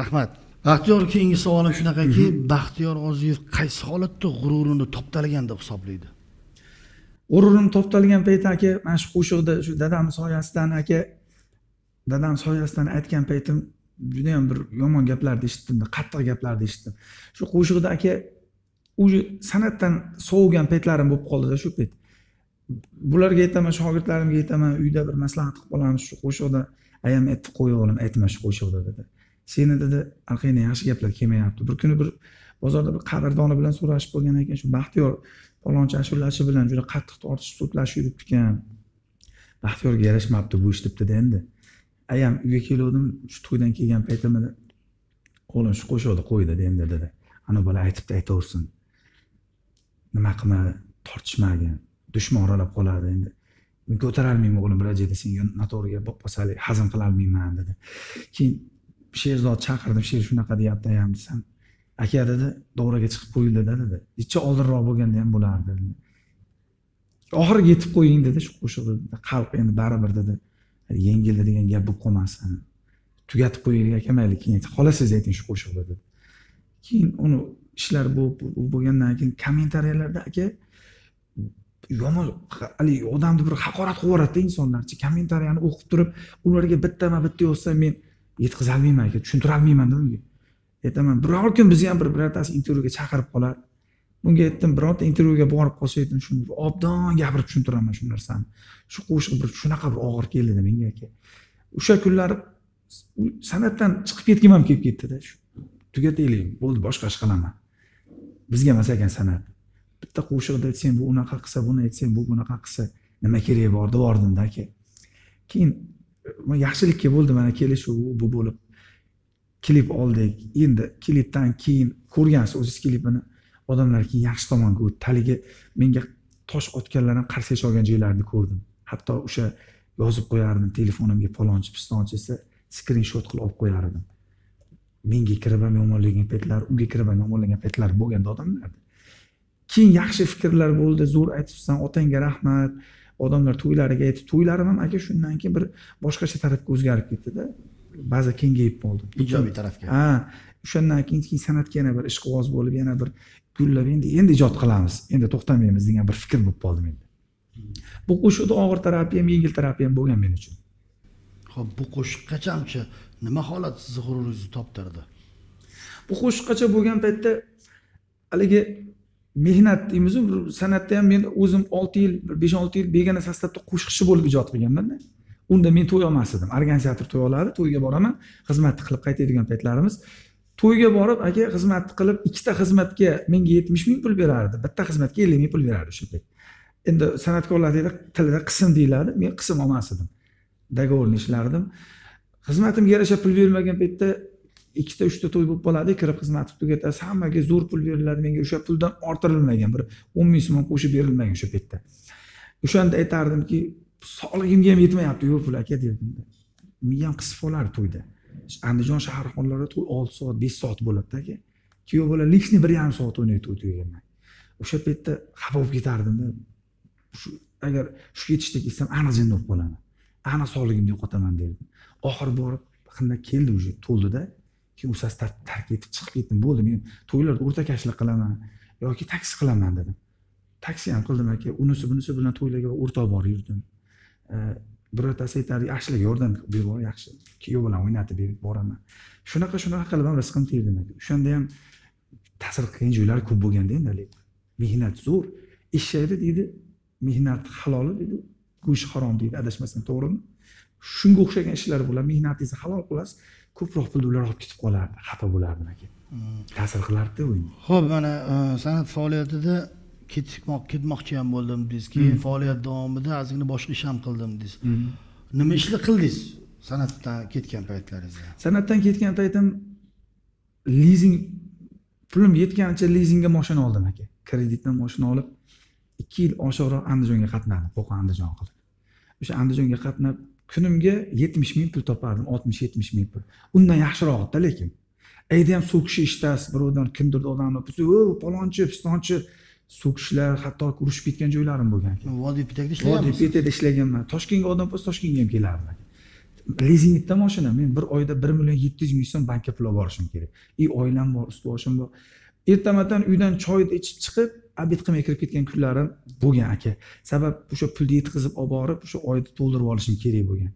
rahmat. Baxtiyor keyingi savolim shunaqaki baxtiyor oziyev qaysi holatda g'ururini toptalagan deb hisoblaydi? G'ururim toptalgan payt aka mana shu qo'shiqda shu dadam soyasidan aka dadam soyasidan aytgan paytim judayam bir yomon gaplarni eshitdim qattiq gaplarni eshitdim. Shu qo'shiqda aka уже san'atdan sovigan paytlarim bo'lib qoldida shu payt. Bularga aytaman shogirdlarimga aytaman uyda bir maslahat qilib qolamiz shu qo'shiqda. Ayam aytib qo'y o'g'lim aytma shu qo'shiqda dedi seni dedi alqayni yaxshi gaplar kelmayapti. Bir kuni bir bozorda bir qadrdoni bilan so'rashib qolgan ekan shu baxtiyor palonchi ashulachi bilan juda qattiq tortishib sudlashib yuribdi ekan baxtiyorga yarashmabdi bu ish debdida endi. Ayam uyga keluvdim shu to'ydan kelgan paytimda o'g'lim shu qo'shiqni qo'y dedi endi dedi. Ana bola aytibdi aytaversin. Nima qilma tortishmagin. Dushman oralab qoladi endi. Men ko'tarolmayman o'g'lim birajada senga noto'g'ri gap bo'lib qolsa hazm qilolmayman dedi. Keyin sherzod chaqirdim sher shunaqa deyapti ayam desam. Aka dedi dovraga chiqib qo'yildida dedi. Necha oldinroq bo'lganda ham bo'lardi dedi. Oxiriga yetib qo'ying dedi shu qo'shiqni xalq endi baribir dedi. Yengildi degan gap bo'lib qolmasin tugatib qo'yaylik aka mayli keyin xohlasangiz ayting shu qo'shiqni dedi. Keyin uni ishlar bo'lib bo'lgandan keyin kommentariyalarda aka yomon haligi odamni bir haqorat qilib yuboradida insonlarchi? Kommentariyani o'qib turib ularga bittama bitta yozsam men yetkazolmayman aka tushuntira olmaymanda unga. Aytaman biror kun bizni ham bir birortasi intervyuga chaqirib qolar. Bunga aytdim bironta intervyuga borib qolsa aytdim shuni obdon gapirib tushuntiraman shu narsani. Shu qo'shiq bir shunaqa bir og'ir keldida menga aka o'sha kunlari san'atdan chiqib ketgim ham kelib ketdida shu. Tugataylik bo'ldi boshqa ish qilaman. Bizga emas ekan san'at. Bitta qo'shiqda aytsang bu unaqa qilsa buni aytsang bu bunaqa qilsa nima keragi bor? Devordimda aka. Keyin yaxshilikka bo'ldi mana kelishuv bu bo'lib. Klip oldik. Endi klipdan keyin ko'rgansiz o'zingiz klipini. Odamlar keyin yaxshi tomonga o'tdi haligi menga tosh otganlar ham qarsak cholgan joylarni ko'rdim. Hatto o'sha yozib qo'yardim telefonimga palonchi pistonchi desa skrinshot qilib olib qo'yardim. Menga kirib ham yomonlagan paytlar unga kirib ham yomonlagan paytlar bo'lganda odamlarni. Keyin yaxshi fikrlar bo'ldi. Zo'r aytibsan otangga rahmat. Odamlar to'ylariga aytib to'ylarim ham aka shundan keyin bir boshqacha tarafga o'zgarib ketdida ba'zi kengayib qoldi. Ijobiy tarafga. Ha o'shandan keyin keyin san'atga yana bir ishqiboz bo'lib yana bir gullab endi endi ijod qilamiz endi to'xtamaymiz degan bir fikr bo'lib qoldi menda. Bu qo'shiqda og'ir tarafiya ham yengil tarafiya ham bo'lgan men uchun. Ho'p bu qo'shiq qachoncha nima holat sizni g'ururingizni toptirdi? Bu qo'shiqqacha bo'lgan paytda haligi mehnat deymizu san'atda ham men o'zim olti yil besh olti yil begona sostavda qo'shiqchi bo'lib ijod qilganmanda unda men to'y olmas edim. Organizator to'y oladi to'yga boraman xizmatni qilib qaytadigan paytlarimiz. To'yga borib aka xizmatni qilib ikkita xizmatga menga yetmish ming pul berardi bitta xizmatga ellik ming pul berardi o'sha payt. Endi san'atkorlar tilida qism deyiladi men qism olmas edim. Договорni ishlardim. Xizmatimga yarasha pul berilmagan paytda ikkita uchta to'y bo'lib qoladi kirib xizmatni tugatasiz hammaga zo'r pul beriladi menga o'sha puldan orttirilmagan bir o'n ming so'm qo'shib berilmagan o'sha paytda. O'shanda aytardimki sog'ligimga ham yetmayapti yo'q pul aka derdimda miyam qisib qolardi to'yda. Andijon shaharxonlarida to'y olti soat besh soat bo'ladida aka. Kuyov bola лишний bir yarim soat o'ynaydi to'y tugagandan o'sha paytda xafa bo'lib ketardimda shu agar shu ketishda ketsam aniq jinni bo'lib qolaman aniq sog'ligimni yo'qotaman derdim oxiri borib qanday keldi уже to'ldida. Keyin u sostav tark etib chiqib ketdim. Bo'ldi men to'ylarda o'rtakashlik qilaman yoki taksi qilaman dedim. Taksi ham qildim aka unisi bunisi bilan to'ylarga o'rtoq borib yurdim. Birortasi aytardi yaxshilik yordam qilib yubor yaxshi. Kuyov bilan o'ynatib berib boraman. Shunaqa shunaqa qilib ham rizqim aka. o'shanda ham ta'sir qilgan joylari ko'p bo'lganda endi haligi mehnat zo'r ishlaydi deydi mehnat haloli deydi go'sht harom deydi adashmasam to'g'rimi? Shunga o'xshagan ishlar bo'ladi. Mehnatingizni halol qilasiz ko'proq pulni ular olib ketib qolardi xafa bo'lardim aka ta'sir qilardida u ho'p mana e, san'at faoliyatida ketmoq ketmoqchi ham bo'ldim dedingiz keyin faoliyat davomida ozgina boshqa ish ham qildim dedingiz nima ishlar qildingiz san'atdan ketgan paytlaringizda? San'atdan ketgan paytim lizing pulim yetganicha lizingga moshina oldim aka. Kreditdan moshina olib ikki yil oshiqroq andijonga qatnadim qo'qon andijon qilib. O'sha andijonga qatnab kunimga yetmish ming pul topardim oltmish yetmish ming pul. Undan yaxshiroq edi lekin ayda ham so'kishi eshitasiz birovdan kimdirni odamni palonchi pistonchi. So'kishlar hatto urushib ketgan joylarim bo'lgan vodiy petakda ishlaganmisiz vodiy petakda ishlaganman. Toshkentga odam bo'lsa toshkentga ham kelardim lizingda moshina men bir oyda bir million yetti yuz ming so'm bankka pul olib borishim kerak. И oilam bor ust boshim bor. Ertamatdan uydan choyni ichib chiqib obed qilmay kirib ketgan kunlarim bo'lgan aka. Sabab o'sha pulni yetkazib olib borib o'sha oyni to'ldirib olishim kerak bo'lgan.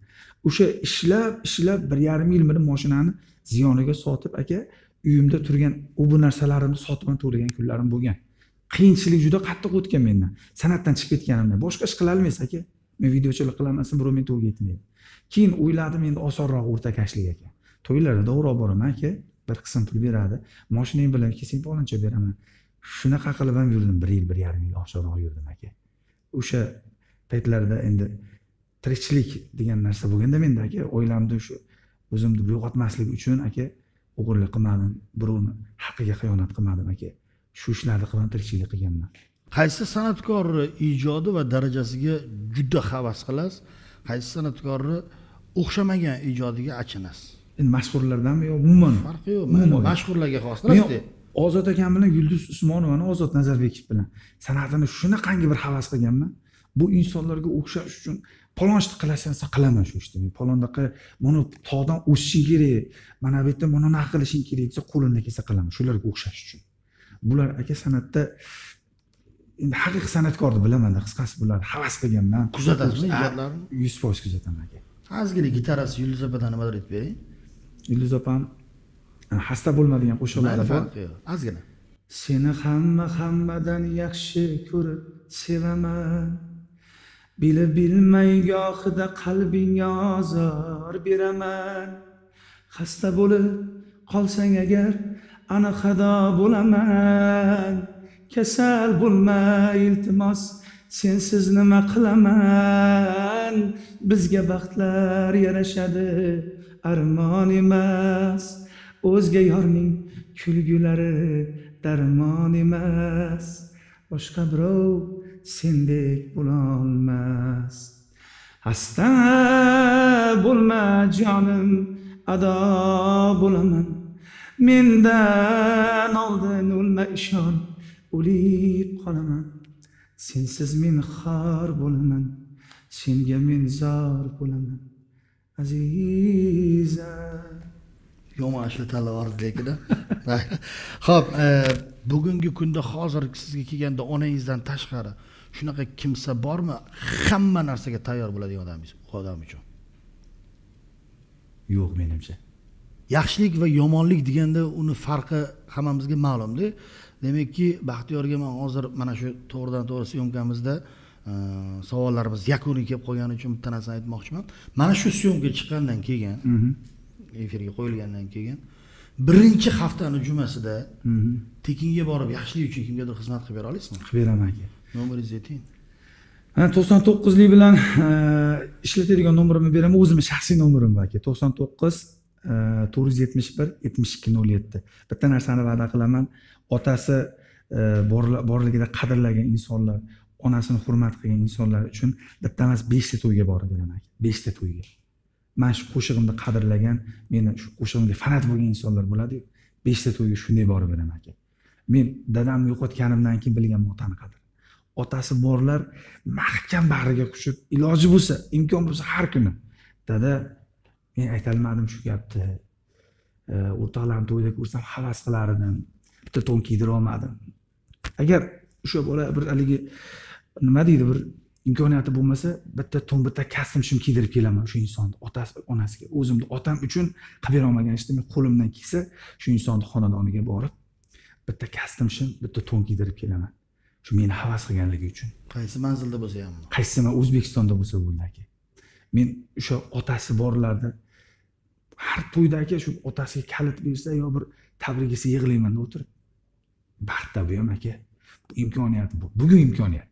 O'sha ishlab ishlab bir yarim yil meni moshinani ziyoniga sotib aka uyimda turgan u bu narsalarimni sotib to'lagan kunlarim bo'lgan. Qiyinchilik juda qattiq o'tgan mendan. San'atdan chiqib ketganimda. Boshqa ish qilolmaysiz aka. Men videochilik qilaman birov meni to'yga yetmaydi keyin o'yladim endi osonroq o'rtakashlik ekan to'ylarda to'g'ri olib boraman aka. Bir qism pul beradi. Moshinang bilan kelsang paloncha beraman. Shunaqa qilib ham yurdim. Bir yil bir yarim yil osonroq yurdim aka. O'sha paytlarda endi tirikchilik degan narsa bo'lganda menda aka oilamni shu o'zimni uyg'otmaslik uchun aka o'g'irlik qilmadim. Birovni haqqiga xiyonat qilmadim aka. Shu ishlarni qilib tirikchilik qilganman. Qaysi san'atkorni ijodi va darajasiga juda havas qilasiz? Qaysi san'atkorni o'xshamagan ijodiga achinasiz? Endi mashhurlardanmi yo umuman? Farqi yo'q. Mashhurlarga xos qilasiz ozod akam bilan yulduz usmonovani ozod nazarbekov bilan. San'atini shunaqangi bir havas qilganman. Bu insonlarga o'xshash uchun palonchni qilasan desa qilaman shu ishni. Men palondaqa buni tog'dan o'sishing kerak mana bu yerda buni bunaqa qilishing kerak desa qo'limdan kelsa qilaman shularga o'xshash uchun. Bular aka san'atda endi haqiqiy san'atkorni bilamanda qisqasi bularni havas qilganman. Kuzatasizmi ijodlarini? yuz foiz kuzataman aka. Ozgina gitarasi yulduz opadan nimadir aytib bering. Yulduz opam xasta bo'lmaydigan qo'shiqlari mayli bor ozgina seni hamma hammadan yaxshi ko'rib sevaman. Bilib bilmay gohida qalbingga ozor beraman. Xasta bo'lib qolsang agar ana xado bo'laman. Kasal bo'lma iltimos sensiz nima qilaman? Bizga baxtlar yarashadi armon emas o'zga yorning kulgulari darmon emas. Boshqa birov sendek bo'lolmas. Xasta bo'lma jonim ado bo'laman. Mendan oldin o'lma ishon o'lib qolaman. Sensiz men xor bo'laman senga men zor bo'laman. Azizam. Yomon ashula tanlab yubordi lekin ho'p e, bugungi kunda hozir sizga kelganda onangizdan tashqari shunaqa kimsa bormi? Hamma narsaga tayyor bo'ladigan odamingiz odam uchun. Yo'q menimcha. Yaxshilik va yomonlik deganda uni farqi hammamizga ma'lumda. Demakki baxtiyorga man hozir mana shu to'g'ridan to'g'ri syomkamizda e, savollarimiz yakuniga kelib qolgani uchun bitta narsani aytmoqchiman. Mana shu syomka chiqqandan keyin efirga qo'yilgandan keyin birinchi haftani jumasida tekinga borib yaxshilik uchun kimgadir xizmat qilib bera olasizmi? Qilib beraman aka. Nomeringizni ayting. Mana to'qson to'qqizlik bilan e, ishlatadigan nomerimni beraman. O'zimni shaxsiy nomerim aka. to'qson to'qqiz e, to'rt yuz yetmish bir yetmish ikki nol yetti bitta narsani va'da qilaman. Otasi e, borligida qadrlagan insonlar onasini hurmat qilgan insonlar uchun bitta emas beshta to'yga borib beraman beshta to'yga mana shu qo'shig'imni qadrlagan meni shu qo'shig'imga fanat bo'lgan insonlar bo'ladiyu beshta to'yga shunday borib beraman aka. Men dadamni yo'qotganimdan keyin bilganman otani qadrini otasi borlar mahkam bag'riga quchib iloji bo'lsa imkon bo'lsa har kuni. Dada men aytolmadim shu gapni. E, o'rtoqlarni to'yda ko'rsam havas qilar edim bitta to'n kiydira olmadim. Agar o'sha bola bir haligi nima deydi bir imkoniyati bo'lmasa bitta to'n bitta kostyum shim kiydirib kelaman o'sha insonni otasi onasiga. O'zimni otam uchun qilib bera olmagan ishni men qo'limdan kelsa shu insonni xonadoniga borib bitta kostyum shim bitta to'n kiydirib kelaman. Shu meni havas qilganligi uchun. Qaysi manzilda bo'lsa ham? Qaysi o'zbekistonda bo'lsa bo'ldi aka men o'sha otasi borlarda har to'yda aka shu otasiga kalit bersa yo bir tabrik yig'laymanda o'tirib. Baxtda bu ham aka imkoniyat bu. Bugun imkoniyat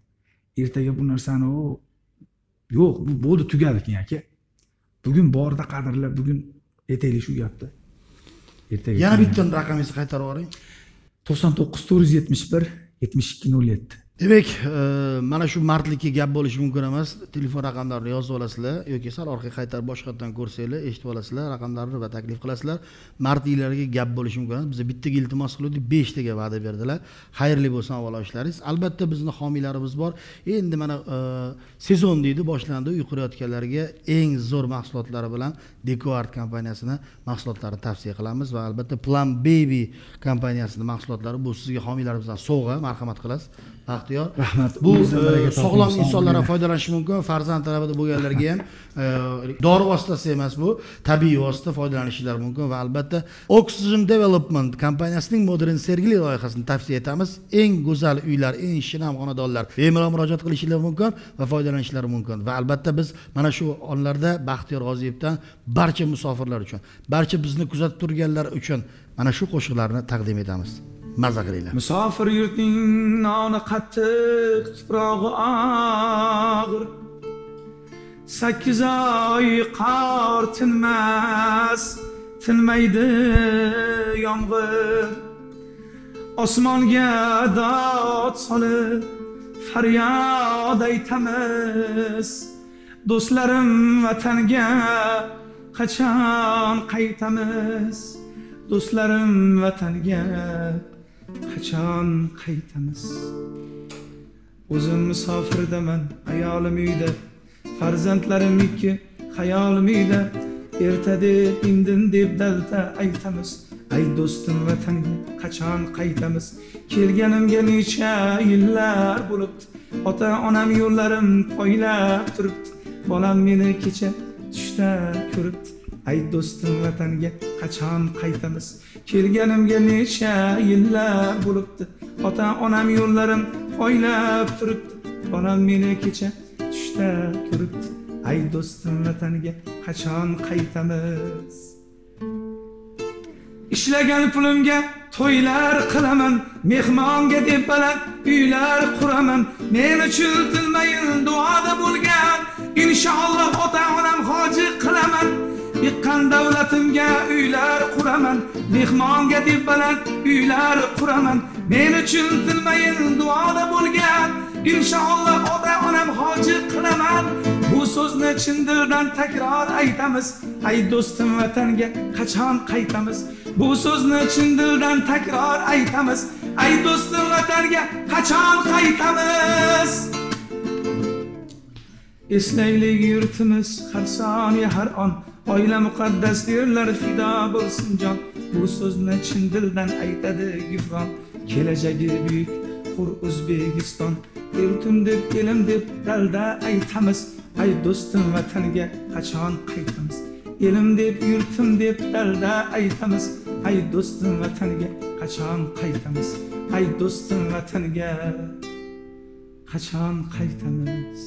ertaga bu narsani u yo'q bu bo'ldi tugadi keyin aka bugun borida qadrlab bugun aytaylik shu gapni. Ertaga yana bitta raqamingizni qaytarib yuboring. To'qson to'qqiz to'rt yuz yetmish bir yetmish ikki nol yetti demak e, mana shu mardlikka gap bo'lishi mumkin emas. Telefon raqamlarini yozib olasizlar yoki sal orqaga qaytarib boshqatdan ko'rsanglar eshitib olasizlar raqamlarni va taklif qilasizlar. Mardliklarga gap bo'lishi mumkin emas. Biz bittaga iltimos qiluvdik beshtaga va'da berdilar. Xayrli bo'lsin avvalo ishlaringiz. Albatta bizni homiylarimiz bor. Endi mana e, sezon deydi boshlandi. Uy qurayotganlarga eng zo'r mahsulotlari bilan dekoart kompaniyasini mahsulotlarini tavsiya qilamiz va albatta plan baby kompaniyasini mahsulotlari bu sizga homiylarimizdan sovg'a marhamat qilasiz. Baxtiyor Rahmat. bu e, sog'lom Sog' insonlar ham bo'linglar. foydalanishi mumkin farzand talabida bo'lganlarga ham e, dori vositasi emas bu tabiiy vosita foydalanishlari mumkin va albatta oxygen development kompaniyasining modern sergeli loyihasini tavsiya etamiz eng go'zal uylar eng shinam xonadonlar bemalol murojaat qilishlari mumkin va foydalanishlari mumkin va albatta biz mana shu onlarda baxtiyor g'oziyevdan barcha musofirlar uchun barcha bizni kuzatib turganlar uchun mana shu qo'shiqlarni taqdim etamiz maza qilinglar musofir yurtning noni qattiq tuprog'i og'ir. Sakkiz oy qor tinmas tinmaydi yomg'ir. Osmonga dod solib faryod aytamiz. Do'stlarim vatanga qachon qaytamiz? Do'stlarim vatanga qachon qaytamiz? O'zim musofirdaman ayolim uyda. Farzandlarim ikki xayolim uyda. Erta deb indin deb dalda aytamiz. Ay do'stim vatanga qachon qaytamiz? Kelganimga necha yillar bo'libdi. Ota onam yo'llarim poylab turibdi. Bolam meni kecha tushda ko'ribdi. Ay do'stim vatanga qachon qaytamiz? Kelganimga necha yillar bo'libdi. Ota onam yo'llarim poylab turibdi. Bolam meni kecha tushda ko'ribdi. Ay do'stim vataniga qachon qaytamiz? Ishlagan pulimga to'ylar qilaman. Mehmonga deb baland uylar quraman. Men uchun tilmayin duoda bo'lgan. Inshaalloh ota onam hoji qilaman. Yiqqan davlatimga uylar quraman mehmonga deb baland uylar quraman. Men uchun tilmayin duoda bo'lgan inshaalloh ota onam hoji qilaman. Bu so'zni chin dildan takror aytamiz. Ay do'stim vatanga qachon qaytamiz? Bu so'zni chin dildan takror aytamiz. Ay do'stim vatanga qachon qaytamiz? Eslaylik yurtimiz har soniya har on. Oila muqaddas yerlar fido bo'lsin jon bu so'zni chin dildan aytadi gufron kelajagi buyuk hur o'zbekiston yurtim deb elim deb dalda aytamiz ay do'stim vataniga qachon qaytamiz elim deb yurtim deb dalda aytamiz ay do'stim vataniga qachon qaytamiz ay do'stim vataniga qachon qaytamiz